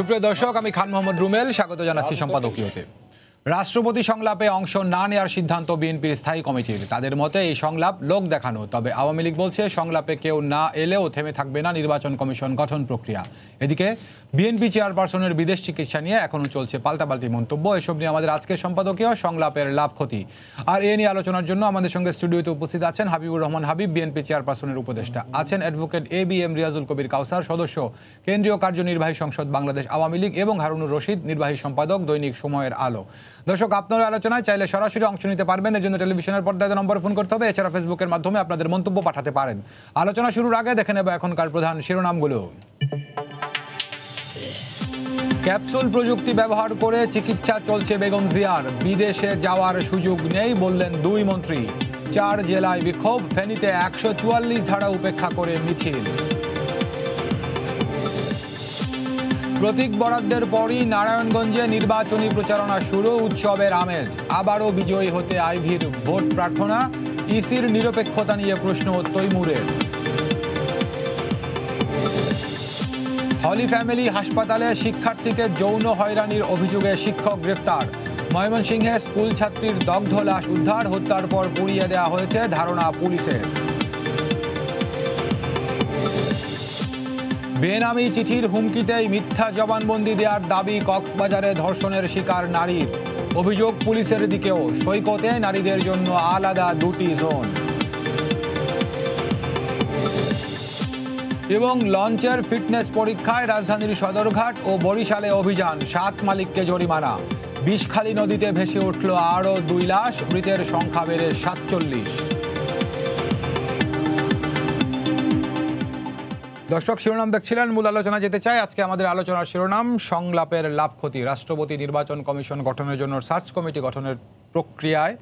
সুপ্রিয় দর্শক আমি খান মোহাম্মদ রুমেল। স্বাগত জানাচ্ছি সম্পাদকীয়তে। রাষ্ট্রপতি সংলাপে অংশ না নেওয়ার সিদ্ধান্ত বিএনপির স্থায়ী কমিটির। তাদের মতে, এই সংলাপ লোক দেখানো, তবে আওয়ামী লীগ বলছে, সংলাপে কেউ না এলেও থেমে থাকবে না নির্বাচন কমিশন গঠন প্রক্রিয়া। এদিকে, বিএনপি চেয়ারপারসনের বিদেশ চিকিৎসা নিয়ে এখনও চলছে পাল্টাপাল্টি মন্তব্য। এসব নিয়ে আমাদের আজকের সম্পাদকীয় সংলাপের লাভ ক্ষতি। আর এ নিয়ে আলোচনার জন্য আমাদের সঙ্গে স্টুডিওতে উপস্থিত আছেন হাবিবুর রহমান হাবিব, বিএনপি চেয়ারপারসনের উপদেষ্টা। আছেন advocate A B M Riazul Kabir Kawsar, সদস্য, কেন্দ্রীয় কার্যনির্বাহী সংসদ বাংলাদেশ আওয়ামী লীগ এবং হারুনুর রশিদ, নির্বাহী সম্পাদক দৈনিক সময়ের আলো। দর্শক, আপনারা আলোচনায় চাইলে সরাসরি অংশ নিতে পারবেন। এর জন্য টেলিভিশনের পর্দায় নম্বর ফোন করতে হবে। এছাড়া ফেসবুকের মাধ্যমে আপনাদের মন্তব্য পাঠাতে পারেন। আলোচনা শুরুর আগে দেখে নেব এখনকার প্রধান শিরোনামগুলো। ক্যাপসুল প্রযুক্তি ব্যবহার করে চিকিৎসা চলছে বেগম জিয়ার। বিদেশে যাওয়ার সুযোগ নেই বললেন দুই মন্ত্রী। চার জেলায় বিক্ষোভ, ফেনীতে একশো চুয়াল্লিশ ধারা উপেক্ষা করে মিছিল। প্রতীক বরাদ্দের পরই নারায়ণগঞ্জে নির্বাচনী প্রচারণা শুরু, উৎসবের আমেজ। আবারও বিজয়ী হতে আইভির ভোট প্রার্থনা ইসির নিরপেক্ষতা নিয়ে প্রশ্ন তৈমুরের। হলি ফ্যামিলি হাসপাতালে শিক্ষার্থীকে যৌন হয়রানির অভিযোগে শিক্ষক গ্রেফতার। ময়মনসিংহে স্কুল ছাত্রীর দগ্ধ লাশ উদ্ধার, হত্যার পর পুড়িয়ে দেওয়া হয়েছে ধারণা পুলিশের। বেনামি চিঠির হুমকিতেই মিথ্যা জবানবন্দি দেওয়ার দাবি কক্সবাজারে ধর্ষণের শিকার নারীর অভিযোগ পুলিশের দিকেও। সৈকতে নারীদের জন্য আলাদা দুটি জোন। এবং লঞ্চের ফিটনেস পরীক্ষায় রাজধানীর সদরঘাট ও বরিশালে অভিযান, সাত মালিককে জরিমানা। বিষখালী নদীতে ভেসে উঠল আরও দুই লাশ, মৃতের সংখ্যা বেড়ে সাতচল্লিশ। দর্শক, শিরোনাম দেখছিলেন। মূল আলোচনা যেতে চাই। আজকে আমাদের আলোচনার শিরোনাম, সংলাপের লাভ ক্ষতি। রাষ্ট্রপতি নির্বাচন কমিশন গঠনের জন্য সার্চ কমিটি গঠনের প্রক্রিয়ায়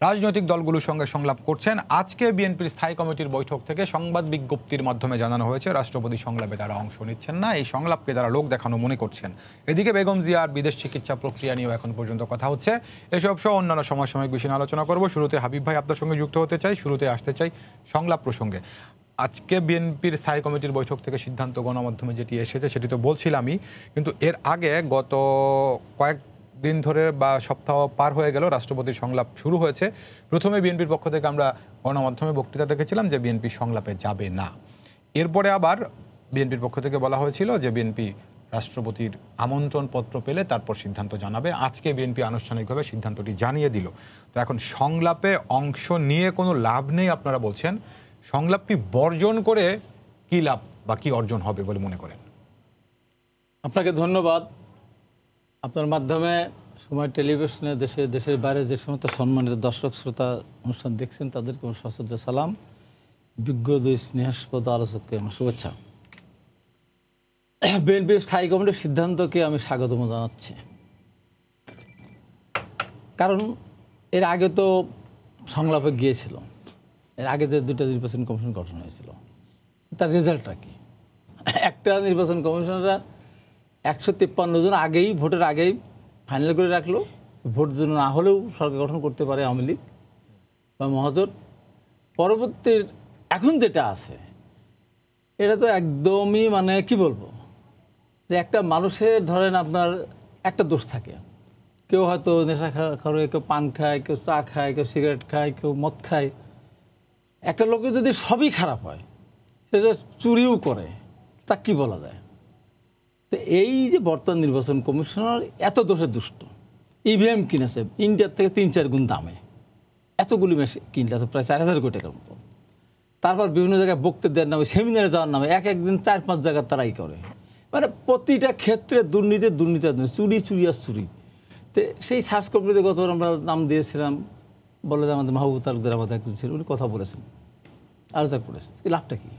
রাজনৈতিক দলগুলোর সঙ্গে সংলাপ করছেন। আজকে বিএনপির স্থায়ী কমিটির বৈঠক থেকে সংবাদ বিজ্ঞপ্তির মাধ্যমে জানানো হয়েছে, রাষ্ট্রপতি সংলাপে তারা অংশ নিচ্ছেন না। এই সংলাপকে তারা লোক দেখানো মনে করছেন। এদিকে বেগম জিয়ার বিদেশ চিকিৎসা প্রক্রিয়া নিয়েও এখন পর্যন্ত কথা হচ্ছে। এসব সহ অন্যান্য সমসাময়িক বিষয় আলোচনা করব। শুরুতে হাবিব ভাই আপনার সঙ্গে যুক্ত হতে চাই। শুরুতে আসতে চাই সংলাপ প্রসঙ্গে। আজকে বিএনপির স্থায়ী কমিটির বৈঠক থেকে সিদ্ধান্ত গণমাধ্যমে যেটি এসেছে, সেটি তো বলছিলামই কিন্তু এর আগে গত কয়েক দিন ধরে বা সপ্তাহ পার হয়ে গেল রাষ্ট্রপতির সংলাপ শুরু হয়েছে। প্রথমে বিএনপির পক্ষ থেকে আমরা গণমাধ্যমে বক্তৃতা দেখেছিলাম যে বিএনপি সংলাপে যাবে না। এরপরে আবার বিএনপির পক্ষ থেকে বলা হয়েছিল যে বিএনপি রাষ্ট্রপতির আমন্ত্রণ পত্র পেলে তারপর সিদ্ধান্ত জানাবে। আজকে বিএনপি আনুষ্ঠানিকভাবে সিদ্ধান্তটি জানিয়ে দিল। তো এখন সংলাপে অংশ নিয়ে কোনো লাভ নেই আপনারা বলছেন। সংলাপটি বর্জন করে কি লাভ বা কি অর্জন হবে বলে মনে করেন? আপনাকে ধন্যবাদ। আপনার মাধ্যমে সময় টেলিভিশনে দেশে, দেশের বাইরে যে সমস্ত সম্মানিত দর্শক, শ্রোতা অনুষ্ঠান দেখছেন, তাদেরকে আমার সশ্রদ্ধ সালাম। বিজ্ঞ দুই স্নেহাস্পদ আলোচককে আমার শুভেচ্ছা। বিএনপির স্থায়ী কমিটির সিদ্ধান্তকে আমি স্বাগতম জানাচ্ছি। কারণ এর আগে তো সংলাপে গিয়েছিল এর আগে যে দুটো নির্বাচন কমিশন গঠন হয়েছিল তার রেজাল্টটা কি একটা নির্বাচন কমিশনরা একশো তিপ্পান্ন জন আগেই ভোটের আগেই ফাইনাল করে রাখল ভোট জন্য না হলেও সরকার গঠন করতে পারে আওয়ামী লীগ বা মহাজোট পরবর্তী এখন যেটা আছে এটা তো একদমই মানে কি বলব যে একটা মানুষের ধরেন আপনার একটা দোষ থাকে কেউ হয়তো নেশা খা খাওয়া কেউ পান খায় কেউ চা খায় কেউ সিগারেট খায় কেউ মদ খায় একটা লোকের যদি সবই খারাপ হয় সেটা চুরিও করে, তা কি বলা যায়? তো এই যে বর্তমান নির্বাচন কমিশনার এত দোষে দুষ্ট। ইভিএম কিনেছে, ইন্ডিয়ার থেকে তিন চার গুণ দামে। এতগুলি মেশিন কিনলে তো প্রায় চার হাজার কোটি টাকার মতো। তারপর বিভিন্ন জায়গায় বক্তৃতা দেওয়ার নামে, সেমিনারে যাওয়ার নামে, এক একদিন চার পাঁচ জায়গায় তারাই করে। মানে প্রতিটা ক্ষেত্রে দুর্নীতি দুর্নীতি চুরি চুরি আর চুরি। তো সেই সার্চ কমিটিতে গত আমরা নাম দিয়েছিলাম বলে যে আমাদের মাহবুব তালুকদার আমাদের একজন ছিল উনি কথা বলেছেন। আলোচনা করেছেন। লাভটা কী?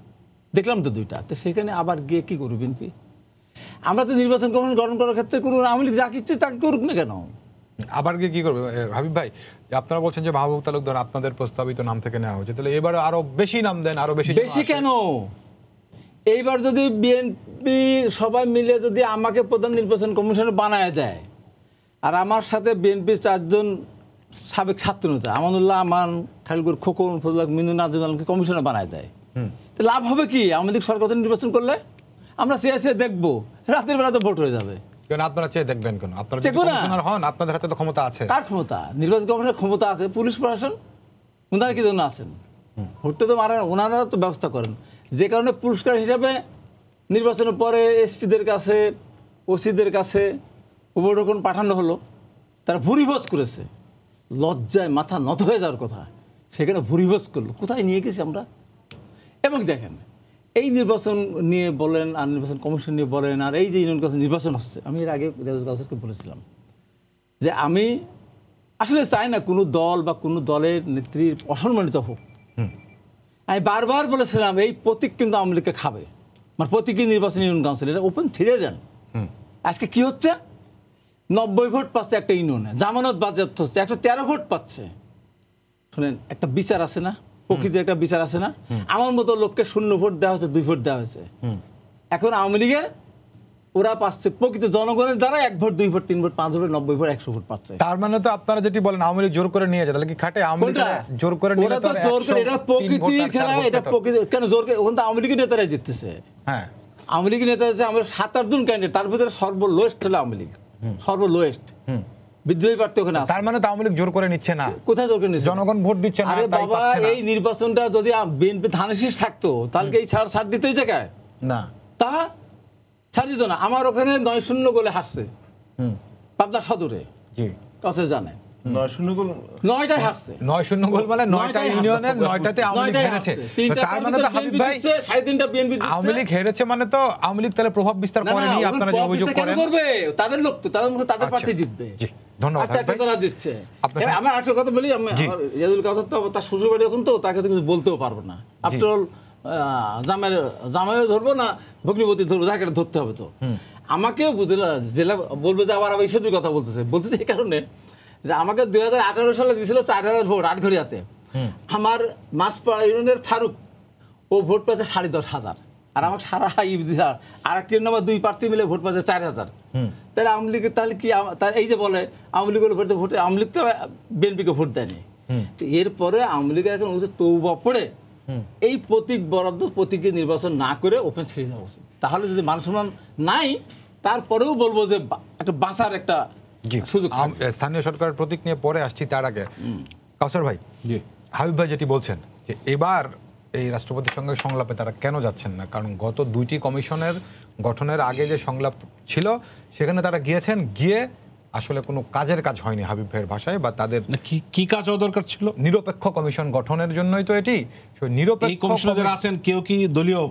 দেখলাম তো দুইটা। তো সেখানে আবার গিয়ে কী করবে বিএনপি? আমরা তো নির্বাচন কমিশন গঠন করার ক্ষেত্রে কোনো আওয়ামী লীগ যা ইচ্ছে তাকে করুক না কেন? আবার গিয়ে কী করবে? হাবিব ভাই আপনারা বলছেন যে মাহবুব তালুকদার আপনাদের প্রস্তাবিত নাম থেকে নেওয়া হয়েছে তাহলে এবার আরও বেশি নাম দেন আরও বেশি বেশি কেন? এইবার যদি বিএনপি সবাই মিলে যদি আমাকে প্রধান নির্বাচন কমিশনে বানায় দেয় আর আমার সাথে বিএনপির চারজন সাবেক ছাত্র নেতা আমানুল্লাহ আমান খালিগুর খোকন ফজলাক মিনু নাজিম আলমকে কমিশনে বানায় দেয়। তো লাভ হবে কি? আমাদের সরকার নির্বাচন করলে আমরা চেয়ে চেয়ে দেখব। রাতের বেলা তো ভোট হয়ে যাবে। আপনারা চেয়ে দেখবেন কেন? আপনারা। কমিশনার হন আপনাদের হাতে তো ক্ষমতা আছে। কার ক্ষমতা? নির্বাচন কমিশনের ক্ষমতা আছে পুলিশ প্রশাসন? ওনারা কি জন্য আছেন? ভোটটা তো মারা ওনারা তো ব্যবস্থা করেন। যে কারণে পুরস্কার হিসাবে নির্বাচনের পরে এসপিদের কাছে ওসিদের কাছে উপরোকন পাঠানো হলো। তারা ভুরিভোজ করেছে। লজ্জায় মাথা নত হয়ে যাওয়ার কথা। সেখানে ভুরিভোজ করল। কোথায় নিয়ে গেছি আমরা? এবং দেখেন এই নির্বাচন নিয়ে বলেন আর নির্বাচন কমিশন নিয়ে বলেন আর এই যে ইউনিয়ন কাউন্সিল নির্বাচন হচ্ছে আমি এর আগে রেজাল্ট কাউন্সিলকে বলেছিলাম যে আমি আসলে চাই না কোনো দল বা কোনো দলের নেত্রীর অসম্মানিত হোক। আমি বারবার বলেছিলাম এই প্রতীক কিন্তু আওয়ামী লীগকে খাবে। মানে প্রতীকী নির্বাচন ইউনিয়ন কাউন্সিল এটা ওপেন ছেড়ে দেন। আজকে কি হচ্ছে? নব্বই ভোট পাচ্ছে একটা ইউনিয়নে জামানত বাজেয়াপ্ত হচ্ছে একশো তেরো ভোট পাচ্ছে। শুনেন একটা বিচার আছে না? প্রকৃতির একটা বিচার আছে না? আমার মতো লোককে শূন্য ভোট দেওয়া হয়েছে দুই ভোট দেওয়া হয়েছে। এখন আওয়ামী লীগের ওরা পাচ্ছে প্রকৃত জনগণের দ্বারা এক ভোট দুই ভোট তিন ভোট পাঁচ ভোট নব্বই ভোট একশো ভোট পাচ্ছে। তার মানে তো আপনারা যেটি বলেন আওয়ামী লীগ জোর করে নিয়ে যায় তাহলে কি খাটে? আওয়ামী লীগ জোর করে ওরা তো জোর করে এটা ভোট প্রকৃতির খেলা এটা প্রকৃতি কেন জোর করে ওখানে তো আওয়ামী লীগের নেতারাই জিততেছে। হ্যাঁ। আওয়ামী লীগের নেতা আছে আমরা সাত আট জন ক্যান্ডিডেট তার ভিতরে সর্বলোয়েস্ট হলো আওয়ামী লীগ। সর্বলোয়েস্ট। বিদ্রোহী প্রার্থী ওখানে তার মানে তাও আওয়ামী লীগ জোর করে নিচ্ছে না। কোথায় জোর করে নিচ্ছে? জনগণ ভোট দিচ্ছে না আরে বাবা এই নির্বাচনটা যদি বিএনপি ধানের শীষ থাকতো তাহলে এই ছাড় ছাড় দিত এই জায়গায়? না। তা ছাড় দিত না। আমার ওখানে নয় শূন্য গোলে হারছে। হুম। পাবনা সদরে। জি। কাছে জানে। মানে মানে মানে প্রভাব বিস্তার করেনি আপনারা যে অভিযোগ করেন। তাদের লোক তো তাদের মুখে তাদের। প্রার্থী জিতবে। ধন্যবাদ হাবিব একটা ভাই। তারা দিচ্ছে আপনার এবার সাথে- আমার একটা কথা বলি আমি জি। আমার ইয়াদুল কাসার তো তার শ্বশুর বাড়ি এখন তো তাকে কিছু বলতেও পারব না। আফটার অল জামাই জামাইও ধরবো না ভগ্নিপতি ধরবো যাকে ধরতে হবে তো। আমাকেও বুঝলে জেলা বলবে যে আবার আবার ইস্যুর কথা বলতেছে। বলতেছে এই কারণে যে আমাকে দুই হাজার আঠারো সালে দিয়েছিল চার হাজার ভোট আটঘরিয়াতে আমার মাসপাড়া ইউনিয়নের ফারুক ও ভোট পেয়েছে সাড়ে দশ হাজার। আর আমাকে সারা ই দিছে। আর একটি নাম্বার দুই প্রার্থী মিলে ভোট পেয়েছে চার হাজার। তাহলে আওয়ামী লীগের তাহলে কি তার এই যে বলে আওয়ামী লীগের ভোট ভোট আওয়ামী লীগ তো বিএনপিকে ভোট দেয়নি। তো এরপরে আওয়ামী লীগের এখন উচিত তৌবা পড়ে। এই প্রতীক বরাদ্দ প্রতীকে নির্বাচন না করে ওপেন ছেড়ে দেওয়া উচিত। তাহলে যদি মানুষ সম্মান নাই তারপরেও বলব যে একটা বাঁচার একটা সুযোগ স্থানীয় সরকারের প্রতীক নিয়ে পরে আসছি তার আগে। কাউসার ভাই জি। হাবিব ভাই যেটি বলছেন যে এবার এই রাষ্ট্রপতির সঙ্গে সংলাপে তারা কেন যাচ্ছেন না? কারণ গত দুইটি কমিশনের গঠনের আগে যে সংলাপ ছিল সেখানে তারা গিয়েছেন গিয়ে আসলে কোনো কাজের কাজ হয়নি হাবিব ভাইয়ের ভাষায় বা তাদের কি কি কাজ হওয়া দরকার ছিল? নিরপেক্ষ কমিশন গঠনের জন্যই তো এটি। নিরপেক্ষ কমিশনে যারা আছেন কেউ কি দলীয়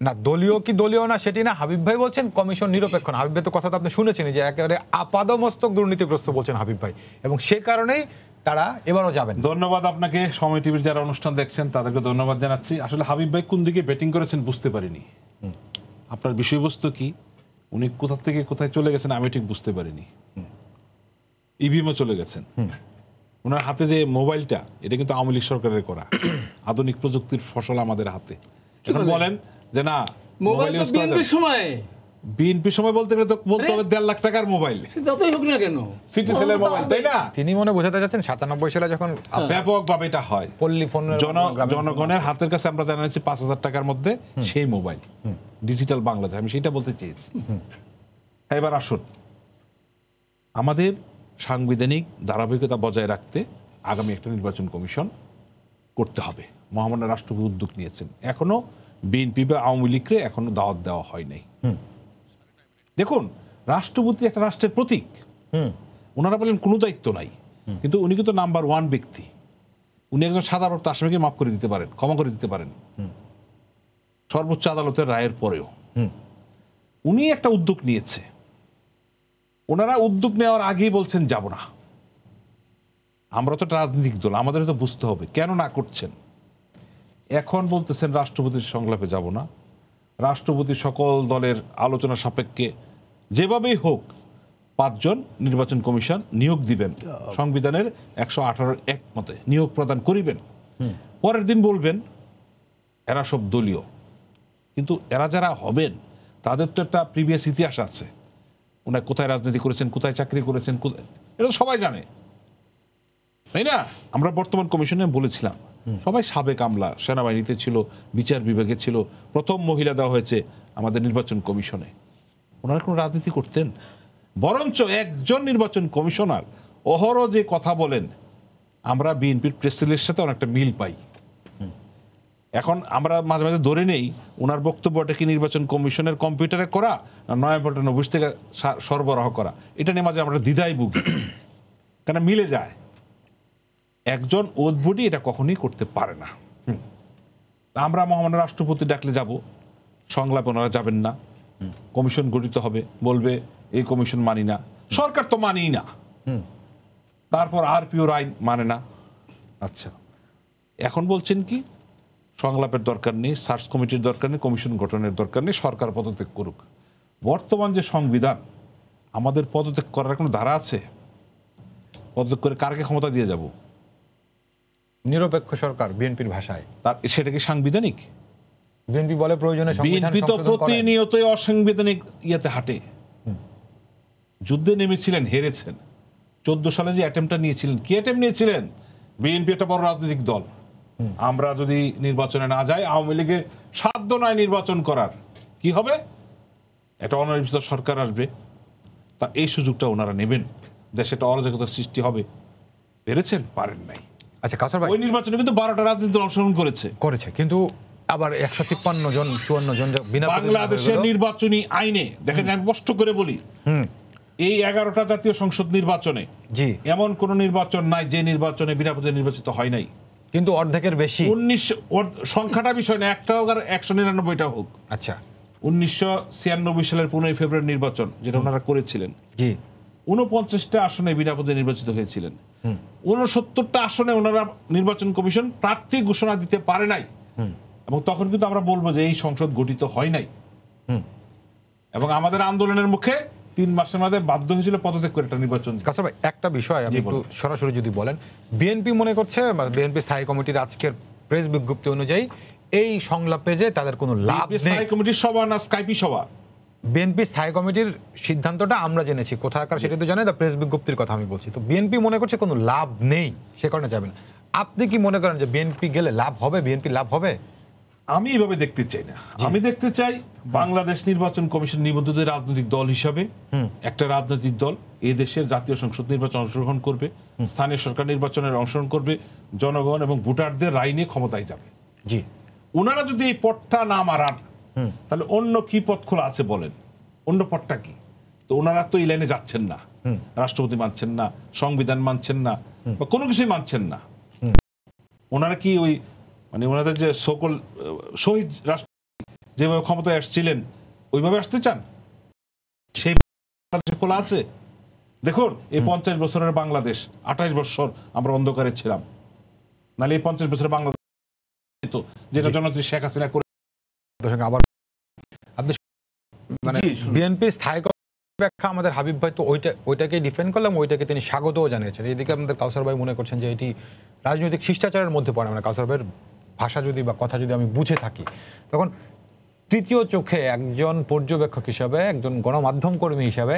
না দলীয় কি দলীয় না সেটি না হাবিব ভাই বলছেন কমিশন নিরপেক্ষ না। হাবিব ভাই তো কথা তো আপনি শুনেছেন যে একেবারে আপাদমস্তক দুর্নীতিগ্রস্ত বলছেন হাবিব ভাই। এবং সে কারণেই তারা এবারও যাবেন। ধন্যবাদ আপনাকে। সময় টিভির যারা অনুষ্ঠান দেখছেন তাদেরকে ধন্যবাদ জানাচ্ছি। আসলে হাবিব ভাই কোন দিকে ব্যাটিং করেছেন বুঝতে পারিনি। আপনার বিষয়বস্তু কি? উনি কোথা থেকে কোথায় চলে গেছেন আমি ঠিক বুঝতে পারিনি। ইভিএমও চলে গেছেন। ওনার হাতে যে মোবাইলটা এটা কিন্তু আওয়ামী লীগ সরকারের করা। আধুনিক প্রযুক্তির ফসল আমাদের হাতে। এখন বলেন? যে না মোবাইল তো বিএনপির সময়। বিএনপি সময় বলতে গেলে তো বলতে হবে দেড় লাখ টাকার মোবাইল। যতই হোক না কেন। সিটি সেলের মোবাইল তাই না? তিনি মনে বোঝাতে চাচ্ছেন সাতানব্বই সালে যখন ব্যাপকভাবে এটা হয়। পল্লী ফোন জনগণের হাতের কাছে আমরা জানাচ্ছি পাঁচ হাজার টাকার মধ্যে সেই মোবাইল। ডিজিটাল বাংলাদেশ আমি সেটা বলতে চেয়েছি। এবার আসুন। আমাদের সাংবিধানিক ধারাবাহিকতা বজায় রাখতে আগামী একটা নির্বাচন কমিশন করতে হবে। মহামান্য রাষ্ট্রপতি উদ্যোগ নিয়েছেন। এখনও বিএনপি বা আওয়ামী লীগকে এখনও দাওয়াত দেওয়া হয় নাই। দেখুন রাষ্ট্রপতি একটা রাষ্ট্রের প্রতীক। ওনারা বলেন কোনো দায়িত্ব নাই। কিন্তু উনি কিন্তু নাম্বার ওয়ান ব্যক্তি। উনি একজন সাধারণ আসামিকে মাফ করে দিতে পারেন ক্ষমা করে দিতে পারেন। সর্বোচ্চ আদালতের রায়ের পরেও। উনি একটা উদ্যোগ নিয়েছে। ওনারা উদ্যোগ নেওয়ার আগেই বলছেন যাব না। আমরা তো রাজনৈতিক দল আমাদের তো বুঝতে হবে কেন না করছেন? এখন বলতেছেন রাষ্ট্রপতির সংলাপে যাব না। রাষ্ট্রপতি সকল দলের আলোচনা সাপেক্ষে যেভাবেই হোক পাঁচজন নির্বাচন কমিশন নিয়োগ দিবেন। সংবিধানের একশো আঠারোর এক মতে নিয়োগ প্রদান করিবেন। পরের দিন বলবেন এরা সব দলীয়। কিন্তু এরা যারা হবেন তাদের তো একটা প্রিভিয়াস ইতিহাস আছে। ওনার কোথায় রাজনীতি করেছেন কোথায় চাকরি করেছেন কোথায় এটা তো সবাই জানে। তাই না? আমরা বর্তমান কমিশনে বলেছিলাম সবাই সাবেক আমলা সেনাবাহিনীতে ছিল বিচার বিভাগে ছিল প্রথম মহিলা দেওয়া হয়েছে আমাদের নির্বাচন কমিশনে। ওনারা কোনো রাজনীতি করতেন? বরঞ্চ একজন নির্বাচন কমিশনার অহরহ যে কথা বলেন আমরা বিএনপির প্রেসিডেন্টের সাথে অনেকটা মিল পাই। এখন আমরা মাঝে মাঝে ধরে নেই ওনার বক্তব্যটা কি নির্বাচন কমিশনের কম্পিউটারে করা না নয়াপল্টন অফিস থেকে সরবরাহ করা? এটা নিয়ে মাঝে আমরা দ্বিধায় ভুগি। কেন মিলে যায়? একজন উদ্ভুটি এটা কখনোই করতে পারে না। হুম। আমরা মহামান্য রাষ্ট্রপতি ডাকলে যাব। সংলাপে ওনারা যাবেন না। কমিশন গঠিত হবে। বলবে এই কমিশন মানি না। সরকার তো মানিই না। তারপর আর পিওর আইন মানে না। আচ্ছা। এখন বলছেন কি সংলাপের দরকার নেই সার্চ কমিটির দরকার নেই কমিশন গঠনের দরকার নেই সরকার পদত্যাগ করুক। বর্তমান যে সংবিধান আমাদের পদত্যাগ করার কোনো ধারা আছে? পদত্যাগ করে কারকে ক্ষমতা দিয়ে যাব? নিরপেক্ষ সরকার বিএনপির ভাষায়। তার সেটা কি সাংবিধানিক? বিএনপি বলে প্রয়োজনে বিএনপি তো প্রতিনিয়তই অসাংবিধানিক ইয়েতে হাঁটে। যুদ্ধে নেমেছিলেন হেরেছেন। চোদ্দ সালে যে অ্যাটেম্পটা নিয়েছিলেন কি অ্যাটেম্প নিয়েছিলেন? বিএনপি একটা বড় রাজনৈতিক দল। আমরা যদি নির্বাচনে না যাই আওয়ামী লীগের সাধ্য নয় নির্বাচন করার। কি হবে? একটা অনির্বাচিত সরকার আসবে। তা এই সুযোগটা ওনারা নেবেন। দেশে একটা অরাজকতার সৃষ্টি হবে। পেরেছেন পারেন নাই। আচ্ছা কাসর ভাই। ওই নির্বাচনে কিন্তু বারোটা রাজনীতি দল অংশগ্রহণ করেছে। করেছে কিন্তু আবার একশো তিপ্পান্ন জন চুয়ান্ন জন বিনা বাংলাদেশের নির্বাচনী আইনে দেখেন আমি স্পষ্ট করে বলি। এই এগারোটা জাতীয় সংসদ নির্বাচনে জি। এমন কোন নির্বাচন নাই যে নির্বাচনে বিনা প্রতিদ্বন্দ্বী নির্বাচিত হয় নাই। কিন্তু অর্ধেকের বেশি। উনিশ সংখ্যাটা বিষয় না একটা হোক আর একশো নিরানব্বইটা হোক। আচ্ছা। উনিশশো ছিয়ানব্বই সালের পনেরোই ফেব্রুয়ারি নির্বাচন যেটা ওনারা করেছিলেন। জি। উনপঞ্চাশটা আসনে বিনা প্রতিদ্বন্দ্বী নির্বাচিত হয়েছিলেন। উনসত্তরটা আসনে ওনারা নির্বাচন কমিশন প্রার্থী ঘোষণা দিতে পারে নাই। এবং তখন কিন্তু আমরা বলব যে এই সংসদ গঠিত হয় নাই। এবং আমাদের আন্দোলনের মুখে তিন মাসের মধ্যে বাধ্য হয়েছিল পদত্যাগ করে একটা নির্বাচন। কাসর ভাই একটা বিষয় আমি একটু সরাসরি যদি বলেন বিএনপি মনে করছে বিএনপি স্থায়ী কমিটির আজকের প্রেস বিজ্ঞপ্তি অনুযায়ী এই সংলাপে যে তাদের কোনো লাভ নেই। কমিটির সভা না স্কাইপি সভা? বিএনপি স্থায়ী কমিটির সিদ্ধান্তটা আমরা জেনেছি। কোথাকার সেটা তো জানে না প্রেস বিজ্ঞপ্তির কথা আমি বলছি। তো বিএনপি মনে করছে কোনো লাভ নেই সে কারণে যাবেন। আপনি কি মনে করেন যে বিএনপি গেলে লাভ হবে বিএনপি লাভ হবে? আমি এভাবে দেখতে চাই না। আমি দেখতে চাই বাংলাদেশ নির্বাচন কমিশন নিবন্ধিত রাজনৈতিক দল হিসাবে একটা রাজনৈতিক দল এই দেশের জাতীয় সংসদ নির্বাচন অংশগ্রহণ করবে স্থানীয় সরকার নির্বাচনের অংশগ্রহণ করবে জনগণ এবং ভোটারদের রায় নিয়ে ক্ষমতায় যাবে। জি। ওনারা যদি এই পথটা না মারান তাহলে অন্য কি পথ খোলা আছে বলেন? অন্য পথটা কি? তো ওনারা তো এই লাইনে যাচ্ছেন না। রাষ্ট্রপতি মানছেন না সংবিধান মানছেন না বা কোনো কিছুই মানছেন না। ওনারা কি ওই মানে ওনাদের যে সকল শহীদ রাষ্ট্র যেভাবে ক্ষমতায় আসছিলেন ওইভাবে আসতে চান? সেই খোলা আছে? দেখুন এই পঞ্চাশ বছরের বাংলাদেশ আঠাশ বছর আমরা অন্ধকারে ছিলাম। নাহলে এই পঞ্চাশ বছরের বাংলাদেশ যেটা জনত্রী শেখ হাসিনা করে আবার আপনি মানে বিএনপির স্থায়ী ব্যাখ্যা আমাদের হাবিব ভাই তো ওইটা ওইটাকে ডিফেন্ড করলাম ওইটাকে তিনি স্বাগতও জানিয়েছেন। এদিকে আমাদের কাউসার ভাই মনে করছেন যে এটি রাজনৈতিক শিষ্টাচারের মধ্যে পড়ে। মানে কাউসার ভাইয়ের ভাষা যদি বা কথা যদি আমি বুঝে থাকি। তখন তৃতীয় চোখে একজন পর্যবেক্ষক হিসাবে একজন গণমাধ্যম কর্মী হিসাবে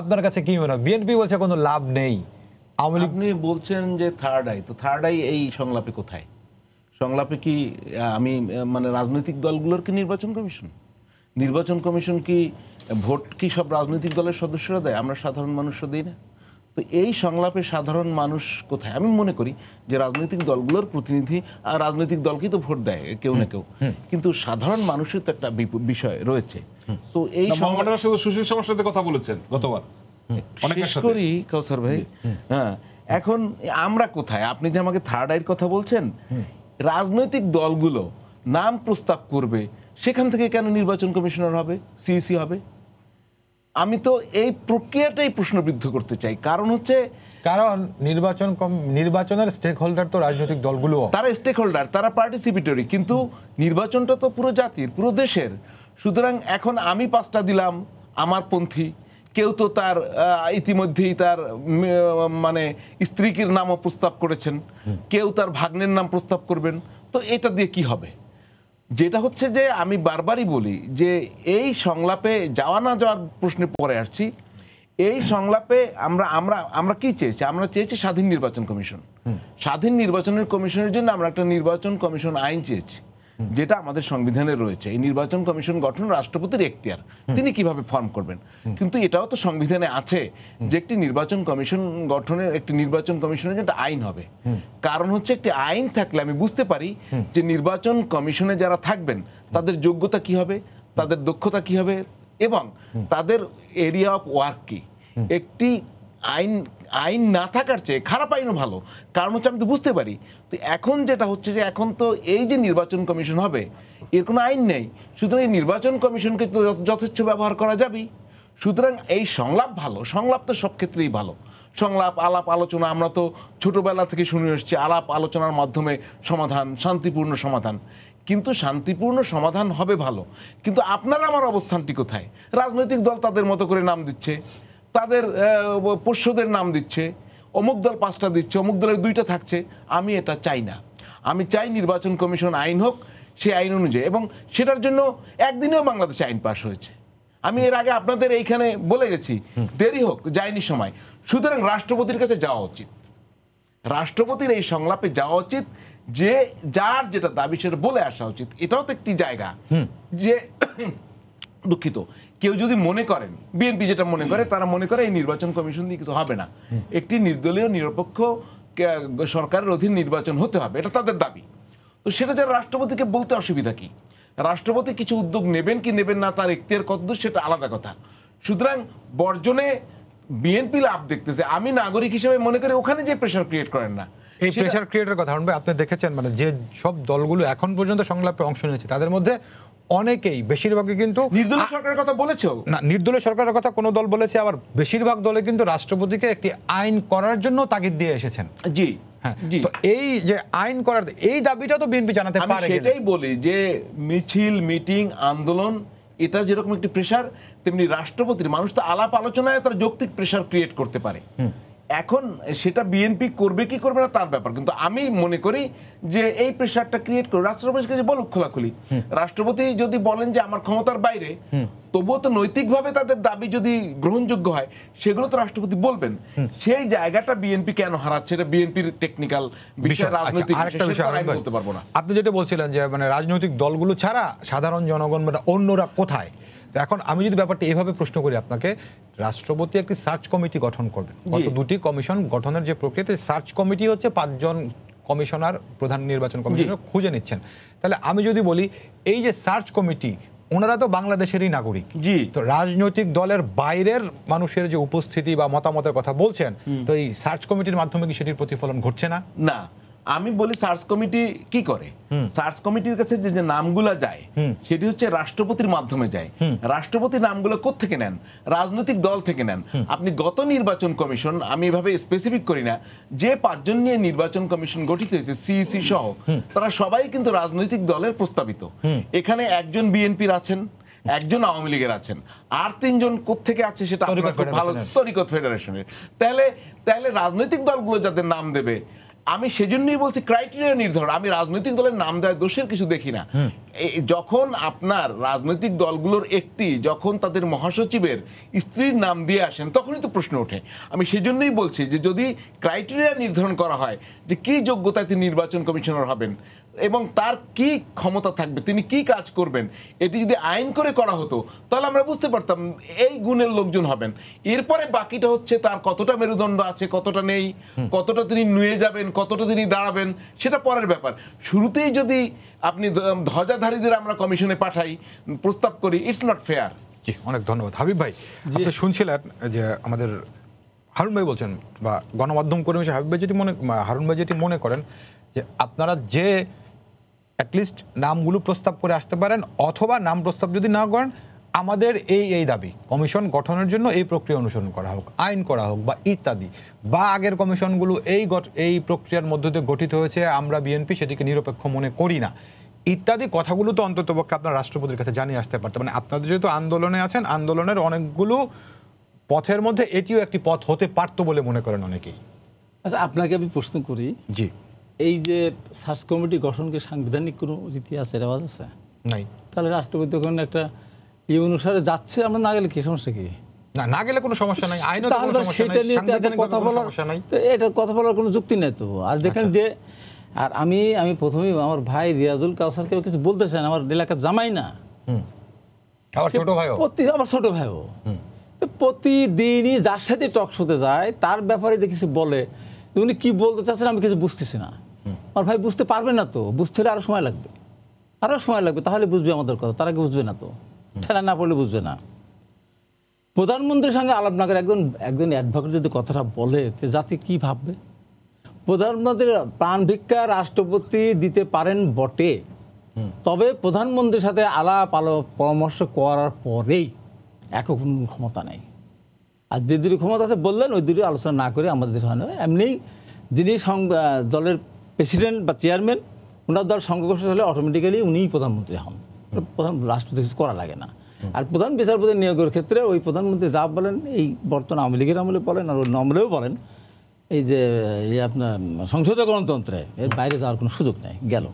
আপনার কাছে কি মনে হয়? বিএনপি বলছে কোনো লাভ নেই। আওয়ামী লীগ আপনি বলছেন যে থার্ড আই তো থার্ড আই এই সংলাপে কোথায়? সংলাপে কি আমি মানে রাজনৈতিক দলগুলোর কি নির্বাচন কমিশন? নির্বাচন কমিশন কি ভোট কি সব রাজনৈতিক দলের সদস্যরা দেয়? আমরা সাধারণ মানুষরা দিই না। তো এই সংলাপে সাধারণ মানুষ কোথায়? আমি মনে করি যে রাজনৈতিক দলগুলোর প্রতিনিধি আর রাজনৈতিক দলকেই তো ভোট দেয় কেউ না কেউ। কিন্তু সাধারণ মানুষের তো একটা বিষয় রয়েছে। তো এই সুশীল সবার সাথে কথা বলেছেন গতবার। শেষ করি কাউসার ভাই। হ্যাঁ এখন আমরা কোথায়? আপনি যে আমাকে থার্ড আইয়ের কথা বলছেন রাজনৈতিক দলগুলো নাম প্রস্তাব করবে সেখান থেকে কেন নির্বাচন কমিশনার হবে? সিইসি হবে? আমি তো এই প্রক্রিয়াটাই প্রশ্নবিদ্ধ করতে চাই। কারণ হচ্ছে কারণ নির্বাচন কম- নির্বাচনের স্টেক হোল্ডার তো রাজনৈতিক দলগুলো তারা স্টেক হোল্ডার তারা পার্টিসিপেটরি কিন্তু নির্বাচনটা তো পুরো জাতির পুরো দেশের। সুতরাং এখন আমি পাঁচটা দিলাম আমার পন্থী। কেউ তো তার ইতিমধ্যেই তার মানে স্ত্রীকির নামও প্রস্তাব করেছেন। কেউ তার ভাগ্নের নাম প্রস্তাব করবেন। তো এটা দিয়ে কি হবে? যেটা হচ্ছে যে আমি বারবারই বলি যে এই সংলাপে যাওয়া না যাওয়ার প্রশ্নে পরে আসছি। এই সংলাপে আমরা আমরা আমরা কি চেয়েছি? আমরা চেয়েছি স্বাধীন নির্বাচন কমিশন। স্বাধীন নির্বাচনের কমিশনের জন্য আমরা একটা নির্বাচন কমিশন আইন চেয়েছি। যেটা আমাদের সংবিধানে রয়েছে। এই নির্বাচন কমিশন গঠন রাষ্ট্রপতির এখতিয়ার। তিনি কীভাবে ফর্ম করবেন? কিন্তু এটাও তো সংবিধানে আছে যে একটি নির্বাচন কমিশন গঠনের একটি নির্বাচন কমিশনের একটা আইন হবে। কারণ হচ্ছে একটি আইন থাকলে আমি বুঝতে পারি যে নির্বাচন কমিশনে যারা থাকবেন তাদের যোগ্যতা কি হবে? তাদের দক্ষতা কি হবে? এবং তাদের এরিয়া অফ ওয়ার্ক কি? একটি আইন আইন না থাকার চেয়ে খারাপ আইনও ভালো। কারণ হচ্ছে আমি তো বুঝতে পারি। তো এখন যেটা হচ্ছে যে এখন তো এই যে নির্বাচন কমিশন হবে, এর কোনো আইন নেই। সুতরাং এই নির্বাচন কমিশনকে তো যথেচ্ছ ব্যবহার করা যাবেই। সুতরাং এই সংলাপ ভালো। সংলাপ তো সব ক্ষেত্রেই ভালো। সংলাপ, আলাপ আলোচনা, আমরা তো ছোটোবেলা থেকে শুনে এসেছি, আলাপ আলোচনার মাধ্যমে সমাধান, শান্তিপূর্ণ সমাধান। কিন্তু শান্তিপূর্ণ সমাধান হবে ভালো। কিন্তু আপনারা আমার অবস্থানটি কোথায়? রাজনৈতিক দল তাদের মতো করে নাম দিচ্ছে। তাদের পোষ্যদের নাম দিচ্ছে অমুক দল পাঁচটা দিচ্ছে অমুক দলের দুইটা থাকছে আমি এটা চাই না। আমি চাই নির্বাচন কমিশন আইন হোক সেই আইন অনুযায়ী। এবং সেটার জন্য একদিনেও বাংলাদেশে আইন পাশ হয়েছে। আমি এর আগে আপনাদের এইখানে বলে গেছি দেরি হোক যায়নি সময়। সুতরাং রাষ্ট্রপতির কাছে যাওয়া উচিত। রাষ্ট্রপতির এই সংলাপে যাওয়া উচিত যে যার যেটা দাবি সেটা বলে আসা উচিত। এটাও তো একটি জায়গা। যে দুঃখিত কেউ যদি মনে করেন বিএনপি যেটা মনে করে তারা মনে করে এই নির্বাচন কমিশন দিয়ে কিছু হবে না। একটি নির্দলীয় নিরপেক্ষ সরকারের অধীন নির্বাচন হতে হবে এটা তাদের দাবি। তো সেটা যারা রাষ্ট্রপতিকে বলতে অসুবিধা কি? রাষ্ট্রপতি কিছু উদ্যোগ নেবেন কি নেবেন না তার এখতিয়ার কতদূর সেটা আলাদা কথা। সুতরাং বর্জনে বিএনপি লাভ দেখতেছে আমি নাগরিক হিসেবে মনে করি ওখানে যে প্রেশার ক্রিয়েট করেন না। এই প্রেশার ক্রিয়েটের কথা আপনি দেখেছেন মানে যে সব দলগুলো এখন পর্যন্ত সংলাপে অংশ নিয়েছে তাদের মধ্যে অনেকেই বেশিরভাগই কিন্তু নির্দলীয় সরকারের কথা বলেছ? না নির্দলীয় সরকারের কথা কোনো দল বলেছে আবার বেশিরভাগ দলে কিন্তু রাষ্ট্রপতিকে একটি আইন করার জন্য তাগিদ দিয়ে এসেছেন। জি হ্যাঁ তো এই যে আইন করার এই দাবিটা তো বিএনপি জানাতে পারে সেটাই বলি যে মিছিল মিটিং আন্দোলন এটা যেরকম একটি প্রেশার তেমনি রাষ্ট্রপতির মানুষ তো আলাপ আলোচনায় তার যৌক্তিক প্রেশার ক্রিয়েট করতে পারে। এখন সেটা বিএনপি করবে কি করবে না তার ব্যাপার। কিন্তু আমি মনে করি যে এই প্রেশারটা ক্রিয়েট করে রাষ্ট্রপতির কাছে বলুক খোলাখুলি। রাষ্ট্রপতি যদি বলেন যে আমার ক্ষমতার বাইরে তবুও তো নৈতিকভাবে তাদের দাবি যদি গ্রহণযোগ্য হয় সেগুলো তো রাষ্ট্রপতি বলবেন। সেই জায়গাটা বিএনপি কেন হারাচ্ছে? এটা বিএনপির টেকনিক্যাল বিষয় রাজনৈতিক আচ্ছা, আমি বলতে পারব না। আপনি যেটা বলছিলেন যে মানে রাজনৈতিক দলগুলো ছাড়া সাধারণ জনগণ মানে অন্যরা কোথায়? তো এখন আমি যদি ব্যাপারটা এইভাবে প্রশ্ন করি আপনাকে রাষ্ট্রপতি একটি সার্চ কমিটি গঠন করবেন। গত দুটি কমিশন গঠনের যে প্রক্রিয়াতে সার্চ কমিটি হচ্ছে পাঁচজন কমিশনার প্রধান নির্বাচন কমিশনার খুঁজে নিচ্ছেন। তাহলে আমি যদি বলি এই যে সার্চ কমিটি ওনারা তো বাংলাদেশেরই নাগরিক। জি। তো রাজনৈতিক দলের বাইরের মানুষের যে উপস্থিতি বা মতামতের কথা বলছেন তো এই সার্চ কমিটির মাধ্যমে কি সেটির প্রতিফলন ঘটছে না? না। আমি বলি সার্চ কমিটি কি করে? সার্চ কমিটির কাছে যে নামগুলা যায় সেটি হচ্ছে রাষ্ট্রপতির মাধ্যমে যায়। রাষ্ট্রপতি নামগুলো থেকে নেন? রাজনৈতিক দল থেকে নেন। আপনি গত নির্বাচন কমিশন আমি এভাবে স্পেসিফিক করি না যে পাঁচজন নিয়ে নির্বাচন কমিশন গঠিত হয়েছে সিইসি সহ তারা সবাই কিন্তু রাজনৈতিক দলের প্রস্তাবিত। এখানে একজন বিএনপির আছেন একজন আওয়ামী লীগের আছেন। আর তিনজন কোত্থেকে আছে সেটা ভালো তরিকত ফেডারেশনের। তাহলে তাহলে রাজনৈতিক দলগুলো যাদের নাম দেবে আমি সেজন্যই বলছি ক্রাইটেরিয়া নির্ধারণ। আমি রাজনৈতিক দলের নাম দেয় দোষের কিছু দেখি না। যখন আপনার রাজনৈতিক দলগুলোর একটি যখন তাদের মহাসচিবের স্ত্রীর নাম দিয়ে আসেন তখনই তো প্রশ্ন ওঠে। আমি সেজন্যই বলছি যে যদি ক্রাইটেরিয়া নির্ধারণ করা হয় যে কি যোগ্যতায় তিনি নির্বাচন কমিশনার হবেন এবং তার কি ক্ষমতা থাকবে তিনি কি কাজ করবেন এটি যদি আইন করে করা হতো তাহলে আমরা বুঝতে পারতাম এই গুণের লোকজন হবেন। এরপরে বাকিটা হচ্ছে তার কতটা মেরুদণ্ড আছে কতটা নেই কতটা তিনি নুয়ে যাবেন কতটা তিনি দাঁড়াবেন সেটা পরের ব্যাপার। শুরুতেই যদি আপনি ধ্বজাধারীদের আমরা কমিশনে পাঠাই প্রস্তাব করি ইটস নট ফেয়ার জি অনেক ধন্যবাদ। হাবিব ভাই আপনি শুনছিলেন যে আমাদের হারুন ভাই বলছেন বা গণমাধ্যম কর্মী হাবিব ভাই যেটি মনে হারুন ভাই যেটি মনে করেন যে আপনারা যে অ্যাটলিস্ট নামগুলো প্রস্তাব করে আসতে পারেন অথবা নাম প্রস্তাব যদি না করেন আমাদের এই এই দাবি। কমিশন গঠনের জন্য এই প্রক্রিয়া অনুসরণ করা হোক আইন করা হোক বা ইত্যাদি। বা আগের কমিশনগুলো এই এই প্রক্রিয়ার মধ্য দিয়ে গঠিত হয়েছে আমরা বিএনপি সেটিকে নিরপেক্ষ মনে করি না। ইত্যাদি কথাগুলো তো অন্তত পক্ষে আপনার রাষ্ট্রপতির কাছে জানিয়ে আসতে পারতেন মানে আপনাদের যেহেতু আন্দোলনে আছেন আন্দোলনের অনেকগুলো পথের মধ্যে এটিও একটি পথ হতে পারতো বলে মনে করেন অনেকেই। আচ্ছা আপনাকে আমি প্রশ্ন করি জি। এই যে সার্চ কমিটি গঠনকে সাংবিধানিক কোনো রীতি আছে রেওয়াজ আছে? নাই। তাহলে রাষ্ট্রপতি ওখানে একটা ই অনুসারে যাচ্ছে আমরা না গেলে কি সমস্যা কি? না না গেলে কোনো সমস্যা নাই সমস্যা সেটা নিয়ে কথা বলার সমস্যা নাই। তো এটা কথা বলার কোনো যুক্তি নেই তো। আর দেখেন যে আর আমি আমি প্রথমেই আমার ভাই রিয়াজুল কাউসারকে কিছু বলতে চান আমার এলাকার জামাই না। আবার ছোট ভাইও? প্রতি আমার ছোট ভাইও। প্রতিদিনই যার সাথে টক শোতে যায় তার ব্যাপারে সে বলে উনি কি বলতে চাচ্ছেন আমি কিছু বুঝতেছি না। আমার ভাই বুঝতে পারবে না তো বুঝতে হলে আরও সময় লাগবে। আরও সময় লাগবে তাহলে বুঝবে আমাদের কথা তার আগে বুঝবে না তো। ঠেলা না পড়লে বুঝবে না। প্রধানমন্ত্রীর সঙ্গে আলাপ না করে একজন একজন অ্যাডভোকেট যদি কথাটা বলে তো জাতি কি ভাববে? প্রধানমন্ত্রী প্রাণ ভিক্ষা রাষ্ট্রপতি দিতে পারেন বটে। তবে প্রধানমন্ত্রীর সাথে আলাপ আলাপ পরামর্শ করার পরেই একক কোনো ক্ষমতা নেই। আর যে দুটি ক্ষমতা আছে বললেন ওই দুটি আলোচনা না করে আমাদের হয় না। এমনি যিনি দলের প্রেসিডেন্ট বা চেয়ারম্যান, ওনার দ্বারা সংঘর্ষ হলে অটোমেটিক্যালি উনিই প্রধানমন্ত্রী হন। প্রধান রাষ্ট্রপতি করা লাগে না। আর প্রধান বিচারপতি নিয়োগের ক্ষেত্রে ওই প্রধানমন্ত্রী যা বলেন, এই বর্তমান আওয়ামী লীগের আমলে বলেন আর অন্য আমলেও বলেন, এই যে, এই আপনার সংসদীয় গণতন্ত্রে এর বাইরে যাওয়ার কোনো সুযোগ নেই, গেল।